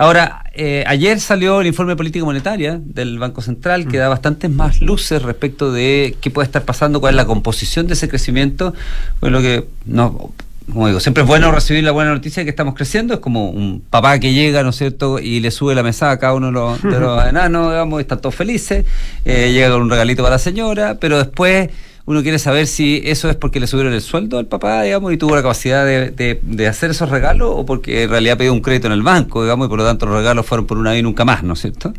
Ahora, eh, ayer salió el informe de política monetaria del Banco Central que da bastantes más luces respecto de qué puede estar pasando, cuál es la composición de ese crecimiento. Bueno, lo que no, como digo, siempre es bueno recibir la buena noticia de que estamos creciendo. Es como un papá que llega, ¿no es cierto?, y le sube la mesa a cada uno de los, de los [LAUGHS] enanos, digamos, y están todos felices. Eh, llega con un regalito para la señora, pero después uno quiere saber si eso es porque le subieron el sueldo al papá, digamos, y tuvo la capacidad de, de- de hacer esos regalos, o porque en realidad pidió un crédito en el banco, digamos, y por lo tanto los regalos fueron por una vez y nunca más, ¿no es cierto?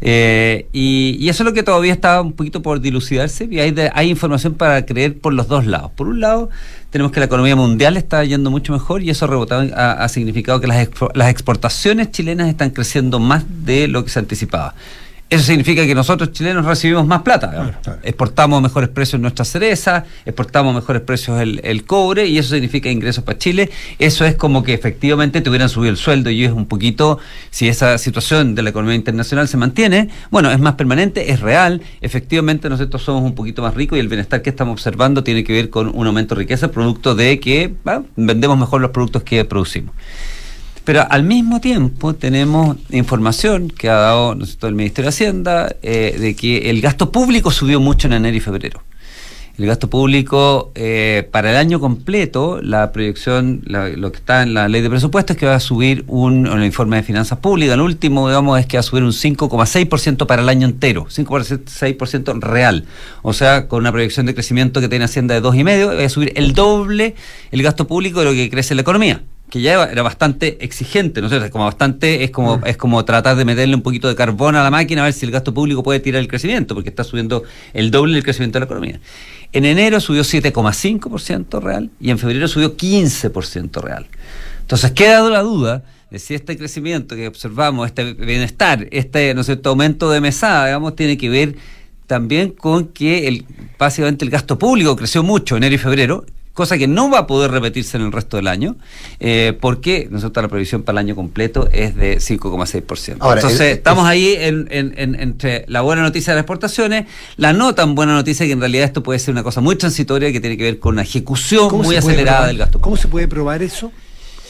Eh, y, y eso es lo que todavía está un poquito por dilucidarse, y hay, de- hay información para creer por los dos lados. Por un lado, tenemos que la economía mundial está yendo mucho mejor y eso ha, significado que las, las exportaciones chilenas están creciendo más de lo que se anticipaba. Eso significa que nosotros chilenos recibimos más plata. Exportamos a mejores precios nuestra cereza, exportamos a mejores precios el, el cobre y eso significa ingresos para Chile. Eso es como que efectivamente te hubieran subido el sueldo y es un poquito, si esa situación de la economía internacional se mantiene, bueno, es más permanente, es real. Efectivamente nosotros somos un poquito más ricos y el bienestar que estamos observando tiene que ver con un aumento de riqueza producto de que vendemos mejor los productos que producimos. Pero al mismo tiempo tenemos información que ha dado el Ministerio de Hacienda eh, de que el gasto público subió mucho en enero y febrero. El gasto público eh, para el año completo, la proyección, la- lo que está en la ley de presupuestos es que va a subir un, en el informe de finanzas públicas, el último, digamos, es que va a subir un 5,6% para el año entero, 5,6% real. O sea, con una proyección de crecimiento que tiene Hacienda de 2,5%, va a subir el doble el gasto público de lo que crece la economía que ya era bastante exigente, ¿no es como bastante, es como, es como tratar de meterle un poquito de carbón a la máquina a ver si el gasto público puede tirar el crecimiento, porque está subiendo el doble del crecimiento de la economía. En enero subió 7,5% real y en febrero subió 15% real. Entonces queda la duda de si este crecimiento que observamos, este bienestar, este, ¿no es cierto?, aumento de mesada, digamos, tiene que ver también con que el, básicamente el gasto público creció mucho enero y febrero, cosa que no va a poder repetirse en el resto del año, eh, porque nosotros la previsión para el año completo es de 5,6%. Ahora, Entonces, el- estamos ahí en- en- en- entre la buena noticia de las exportaciones, la no tan buena noticia que en realidad esto puede ser una cosa muy transitoria que tiene que ver con una ejecución ¿Cómo muy acelerada probar? del gasto. ¿Cómo se puede probar eso?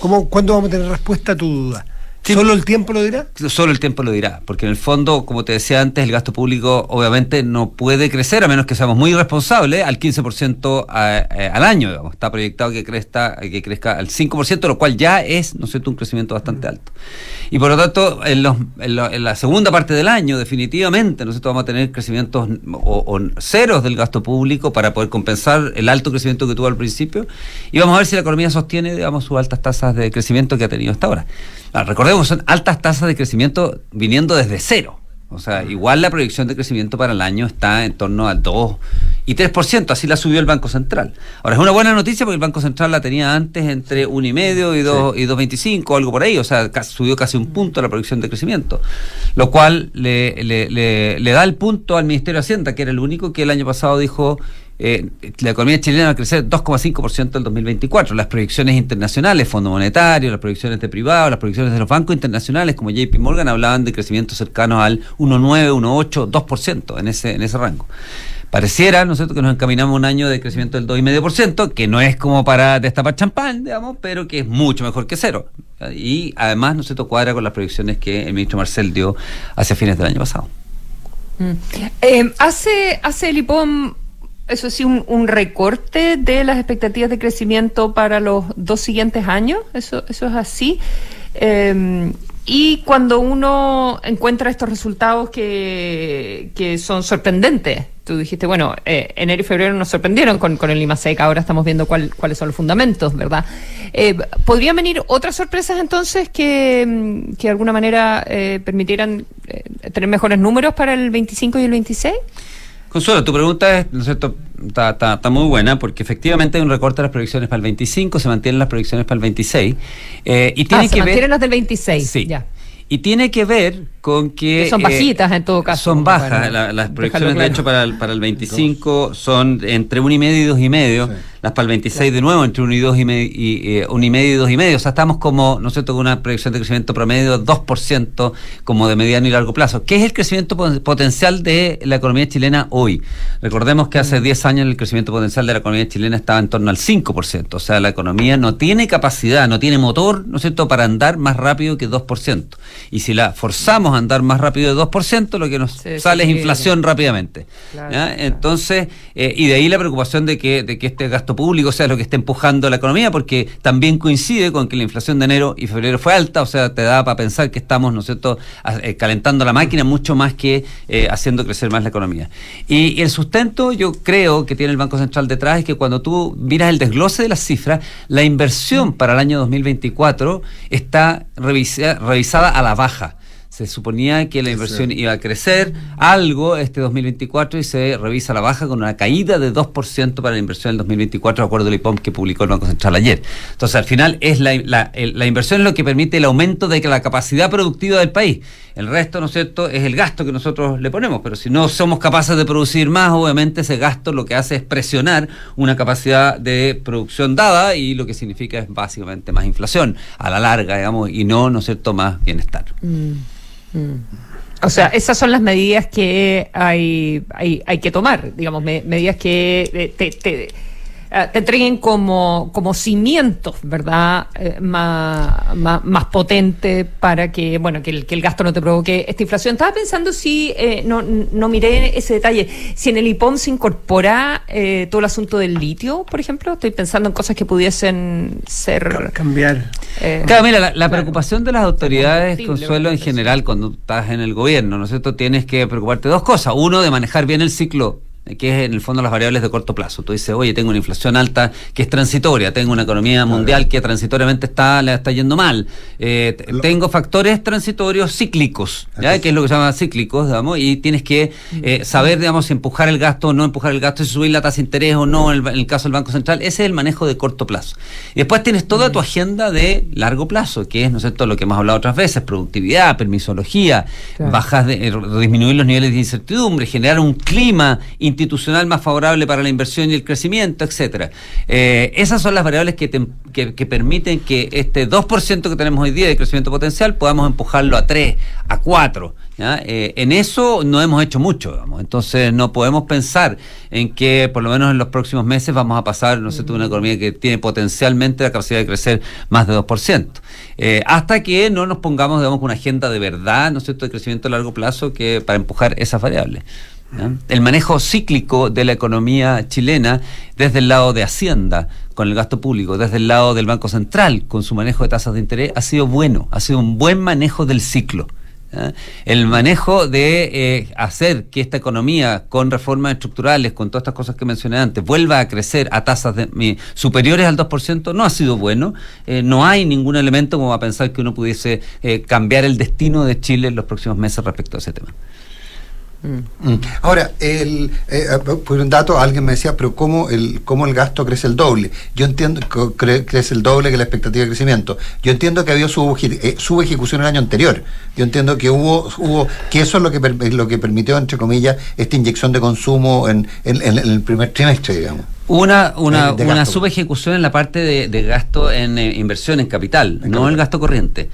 ¿Cómo, ¿Cuándo vamos a tener respuesta a tu duda? ¿Solo el tiempo lo dirá? Solo el tiempo lo dirá, porque en el fondo, como te decía antes, el gasto público obviamente no puede crecer, a menos que seamos muy responsables, al 15% a- eh, al año. digamos. Está proyectado que crezca, que crezca al 5%, lo cual ya es, ¿no es cierto?, un crecimiento bastante alto. Y por lo tanto, en, los- en lo- en la segunda parte del año, definitivamente, nosotros vamos a tener crecimientos o, o ceros del gasto público para poder compensar el alto crecimiento que tuvo al principio. Y vamos a ver si la economía sostiene, digamos, sus altas tasas de crecimiento que ha tenido hasta ahora. Ah, recordemos, son altas tasas de crecimiento viniendo desde cero. O sea, igual la proyección de crecimiento para el año está en torno al 2 y 3%, así la subió el Banco Central. Ahora, es una buena noticia porque el Banco Central la tenía antes entre 1,5 y 2 y 2,25, algo por ahí, o sea, subió casi un punto la proyección de crecimiento, lo cual le, le- le- le da el punto al Ministerio de Hacienda, que era el único que el año pasado dijo eh, la economía chilena va a crecer 2,5% en 2024. Las proyecciones internacionales, Fondo Monetario, las proyecciones de privados, las proyecciones de los bancos internacionales como JP Morgan hablaban de crecimiento cercano al 1,9, 1,8, 2% en ese, en ese rango. Pareciera, ¿no que nos encaminamos a un año de crecimiento del 2,5%, que no es como para destapar champán, digamos, pero que es mucho mejor que cero. Y además, ¿no es cierto?, cuadra con las proyecciones que el ministro Marcel dio hacia fines del año pasado. Mm. Eh, ¿hace, ¿Hace el IPOM, eso sí, un, un recorte de las expectativas de crecimiento para los dos siguientes años? ¿Eso, eso es así? Eh, y cuando uno encuentra estos resultados que, que son sorprendentes, tú dijiste, bueno, eh, enero y febrero nos sorprendieron con, con el IMASEC, ahora estamos viendo cuál- cuáles son los fundamentos, ¿verdad? Eh, ¿Podrían venir otras sorpresas entonces que, que de alguna manera eh, permitieran eh, tener mejores números para el 25 y el 26? Consuelo, tu pregunta es, ¿no es cierto? Está, está- está muy buena porque efectivamente hay un recorte de las proyecciones para el 25, se mantienen las proyecciones para el 26 eh, y tiene ah, se ver mantienen las del 26, Sí. ya. y tiene que ver con que Que son eh, bajitas en todo caso. son bajas, Bueno, la- las proyecciones de claro. hecho para el, para el 25 son entre 1,5 y medio y 2,5 y medio, las para el 26 de nuevo entre 1 y 2 y, me- y, eh, un y medio y 2 y medio, o sea, estamos como, ¿no es cierto?, con una proyección de crecimiento promedio de 2% como de mediano y largo plazo. ¿Qué es el crecimiento po- potencial de la economía chilena hoy? Recordemos que hace 10 años el crecimiento potencial de la economía chilena estaba en torno al 5%, o sea, la economía no tiene capacidad, no tiene motor, ¿no es cierto?, para andar más rápido que 2%. Y si la forzamos a andar más rápido de 2%, lo que nos sale es inflación rápidamente. Claro, ¿ya? Entonces, eh, y de ahí la preocupación de que, de que este gasto público sea lo que esté empujando la economía, porque también coincide con que la inflación de enero y febrero fue alta, o sea, te da para pensar que estamos, ¿no es cierto?, eh, calentando la máquina mucho más que eh, haciendo crecer más la economía. Y, y el sustento, yo creo que tiene el Banco Central detrás, es que cuando tú miras el desglose de las cifras, la inversión para el año 2024 está revisa- revisada a la baja. Se suponía que la inversión iba a crecer algo este 2024 y se revisa la baja con una caída de 2% para la inversión en el 2024, de acuerdo al IPOM que publicó el Banco Central ayer. Entonces, al final, es la, la- el- la inversión es lo que permite el aumento de que la capacidad productiva del país. El resto, ¿no es cierto?, es el gasto que nosotros le ponemos. Pero si no somos capaces de producir más, obviamente ese gasto lo que hace es presionar una capacidad de producción dada y lo que significa es básicamente más inflación a la larga, digamos, y no, ¿no es cierto?, más bienestar. Mm. O sea, esas son las medidas que hay, hay, hay que tomar, digamos, me- medidas que eh, te, te, te entreguen como, como cimientos, ¿verdad? Eh, más, más, más potentes para que, bueno, que el, que el gasto no te provoque esta inflación. Estaba pensando si, eh, no, no miré ese detalle, si en el IPOM se incorpora eh, todo el asunto del litio, por ejemplo. Estoy pensando en cosas que pudiesen ser... Cambiar. eh, Claro, mira, la, la preocupación de las autoridades, Consuelo, en general, cuando estás en el gobierno, ¿no es cierto? Tienes que preocuparte de dos cosas. Uno, de manejar bien el ciclo eh, que es en el fondo las variables de corto plazo. Tú dices, oye, tengo una inflación alta que es transitoria, tengo una economía mundial que transitoriamente está, le está yendo mal, eh, tengo factores transitorios cíclicos, ¿ya? que es lo que se llama cíclicos, digamos, y tienes que eh, saber, digamos, si empujar el gasto o no empujar el gasto, si subir la tasa de interés o no, en el, en el caso del Banco Central, ese es el manejo de corto plazo. Y después tienes toda tu agenda de largo plazo, que es, ¿no es cierto?, lo que hemos hablado otras veces, productividad, permisología, Claro. bajas de, eh, disminuir los niveles de incertidumbre, generar un clima institucional más favorable para la inversión y el crecimiento, etcétera. Eh, esas son las variables que, te- que, que permiten que este 2% que tenemos hoy día de crecimiento potencial podamos empujarlo a 3, a 4. ¿ya? Eh, en eso no hemos hecho mucho, digamos. entonces no podemos pensar en que por lo menos en los próximos meses vamos a pasar, no sé, una economía que tiene potencialmente la capacidad de crecer más de 2%. Eh, hasta que no nos pongamos, digamos, con una agenda de verdad, ¿no es cierto?, de crecimiento a largo plazo que para empujar esas variables. El manejo cíclico de la economía chilena desde el lado de Hacienda con el gasto público, desde el lado del Banco Central con su manejo de tasas de interés ha sido bueno, ha sido un buen manejo del ciclo. El manejo de eh, hacer que esta economía con reformas estructurales, con todas estas cosas que mencioné antes, vuelva a crecer a tasas de- superiores al 2%, no ha sido bueno. Eh, no hay ningún elemento como a pensar que uno pudiese eh, cambiar el destino de Chile en los próximos meses respecto a ese tema. Mm. Ahora, el, eh, eh, por un dato, alguien me decía, pero ¿cómo el, cómo el gasto crece el doble? Yo entiendo que cre- crece el doble que la expectativa de crecimiento. Yo entiendo que había subeje- eh, subejecución el año anterior. Yo entiendo que hubo, hubo que eso es lo que, lo que permitió, entre comillas, esta inyección de consumo en el primer trimestre, digamos. Una, una, Eh, de una subejecución en la parte de, de gasto en eh, inversión en capital, no el gasto corriente.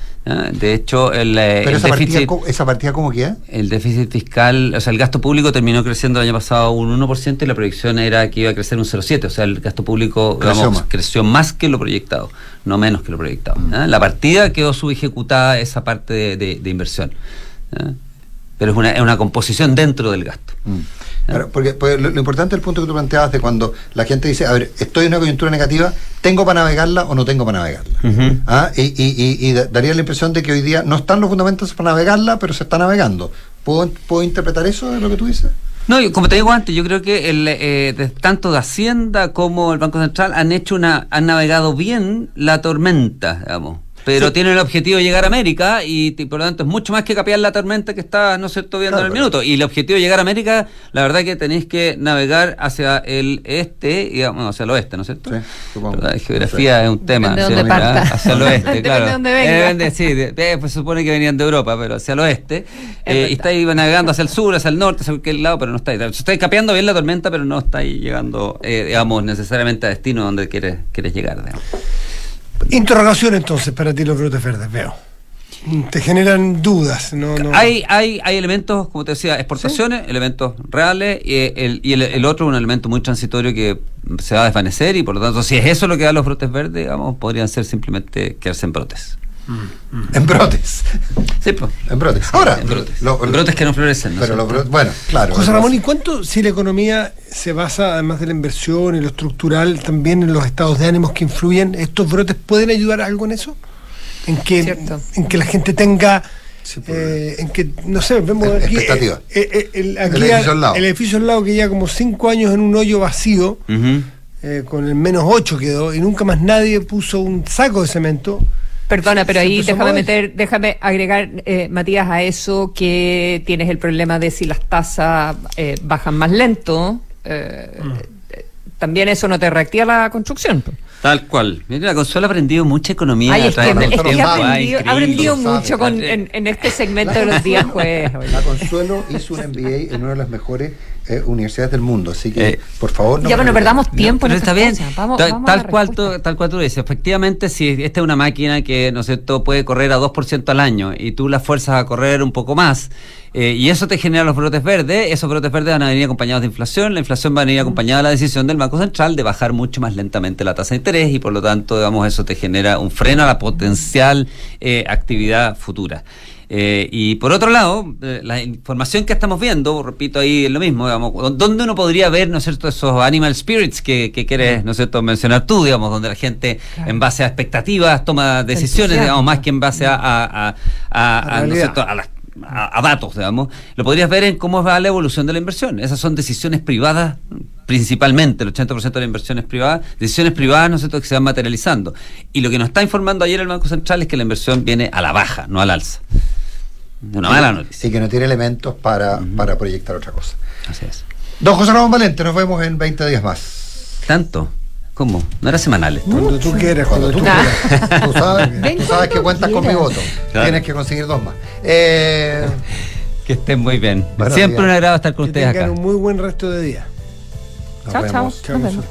De hecho, el, eh, Pero el esa partida, déficit, co- esa partida, ¿cómo queda? el déficit fiscal, o sea, el gasto público terminó creciendo el año pasado un 1% y la proyección era que iba a crecer un 0,7%. O sea, el gasto público Creció digamos, más. creció más que lo proyectado, no menos que lo proyectado. La partida quedó subejecutada esa parte de, de- de inversión. Pero es una, es una composición dentro del gasto. Claro, porque, porque lo, lo importante es el punto que tú planteabas de cuando la gente dice, a ver, estoy en una coyuntura negativa, ¿tengo para navegarla o no tengo para navegarla? ¿Ah? Y, y- y- y da- daría la impresión de que hoy día no están los fundamentos para navegarla, pero se está navegando. ¿Puedo, ¿puedo interpretar eso de lo que tú dices? No, como te digo antes, yo creo que el, eh, tanto de Hacienda como el Banco Central han hecho una, han navegado bien la tormenta, digamos. Pero tienen el objetivo de llegar a América y, y por lo tanto es mucho más que capear la tormenta que está, ¿no es cierto?, viendo Claro, en el minuto. Y el objetivo de llegar a América, la verdad que tenéis que navegar hacia el este, digamos, hacia el oeste, ¿no es cierto? La geografía es un tema. Depende de ¿sí? dónde parta. Hacia el oeste, [LAUGHS] Depende claro. de dónde venga. Eh, sí, de- eh, pues se supone que venían de Europa, pero hacia el oeste. Eh, y estáis navegando hacia el sur, hacia el norte, hacia cualquier lado, pero no estáis. Estáis capeando bien la tormenta, pero no estáis llegando, eh, digamos, necesariamente a destino donde quieres, quieres llegar. digamos. Interrogación entonces para ti los brotes verdes, veo. Te generan dudas, no, no. Hay, hay, hay elementos, como te decía, exportaciones, elementos reales, y, el, y el, el otro un elemento muy transitorio que se va a desvanecer, y por lo tanto, si es eso lo que da los brotes verdes, digamos, podrían ser simplemente quedarse en brotes. En brotes. Sí, pues. En brotes. Ahora, En brotes. lo- lo- brotes que no florecen. ¿no pero los brotes- bueno, claro. José Ramón, ¿y cuánto si la economía se basa, además de la inversión y lo estructural, también en los estados de ánimos que influyen, estos brotes pueden ayudar algo en eso? En que, en que la gente tenga, eh, en que, no sé, vemos aquí, Expectativa. eh, eh, el, aquí El edificio al lado. el edificio al lado que lleva como cinco años en un hoyo vacío, Ujú. eh, con el menos ocho quedó, y nunca más nadie puso un saco de cemento. Perdona, pero ahí déjame meter, déjame agregar, eh, Matías, a eso que tienes el problema de si las tasas eh, bajan más lento, eh, eh, también eso no te reactiva la construcción. Tal cual. Mira, la Consuelo ha aprendido mucha economía. Ay, a que, través del que tiempo. ha aprendido, ha mucho con- en, en este segmento de los días jueves. La Consuelo hizo un MBA en una de las mejores eh, universidades del mundo, así que, Eh, por favor, Ya, bueno, perdamos tiempo en Pero está bien. Vamos- tal, vamos cual tú, tal cual tú dices. Efectivamente, si esta es una máquina que, ¿no es cierto?, puede correr a 2% al año y tú la fuerzas a correr un poco más eh, y eso te genera los brotes verdes, esos brotes verdes van a venir acompañados de inflación, la inflación va a venir acompañada de la decisión del Banco Central de bajar mucho más lentamente la tasa de interés y por lo tanto, digamos, eso te genera un freno a la potencial eh, actividad futura. Eh, y por otro lado, eh, la información que estamos viendo, repito ahí es lo mismo, digamos, ¿dónde uno podría ver, ¿no es cierto?, esos animal spirits que, que quieres, ¿no es cierto?, mencionar tú, digamos, donde la gente en base a expectativas toma decisiones, digamos, más que en base a, a, a- a- La a, ¿no es realidad. cierto?, a las a, a datos, digamos, lo podrías ver en cómo va la evolución de la inversión. Esas son decisiones privadas, principalmente, el 80% de la inversión es privada, decisiones privadas, ¿no es cierto?, que se van materializando. Y lo que nos está informando ayer el Banco Central es que la inversión viene a la baja, no al alza. Una mala noticia. Y que no tiene elementos para, para proyectar otra cosa. Así es. Don José Ramón Valente, nos vemos en 20 días más. ¿Tanto? ¿Cómo? ¿No era semanal esto? Cuando tú quieras, Cuando tú quieras. quieras. [LAUGHS] Tú sabes, que- tú sabes que cuentas con mi voto. Claro. Tienes que conseguir dos más. Eh, [LAUGHS] Que estén muy bien. Siempre un agrado estar con Que ustedes tengan acá. un muy buen resto de día. nos Chao, chao. Nos vemos.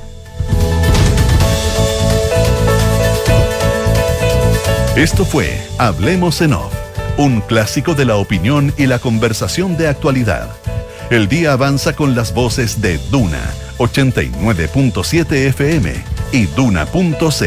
Esto fue Hablemos en Off, un clásico de la opinión y la conversación de actualidad. El día avanza con las voces de Duna 89.7 FM y Duna.c.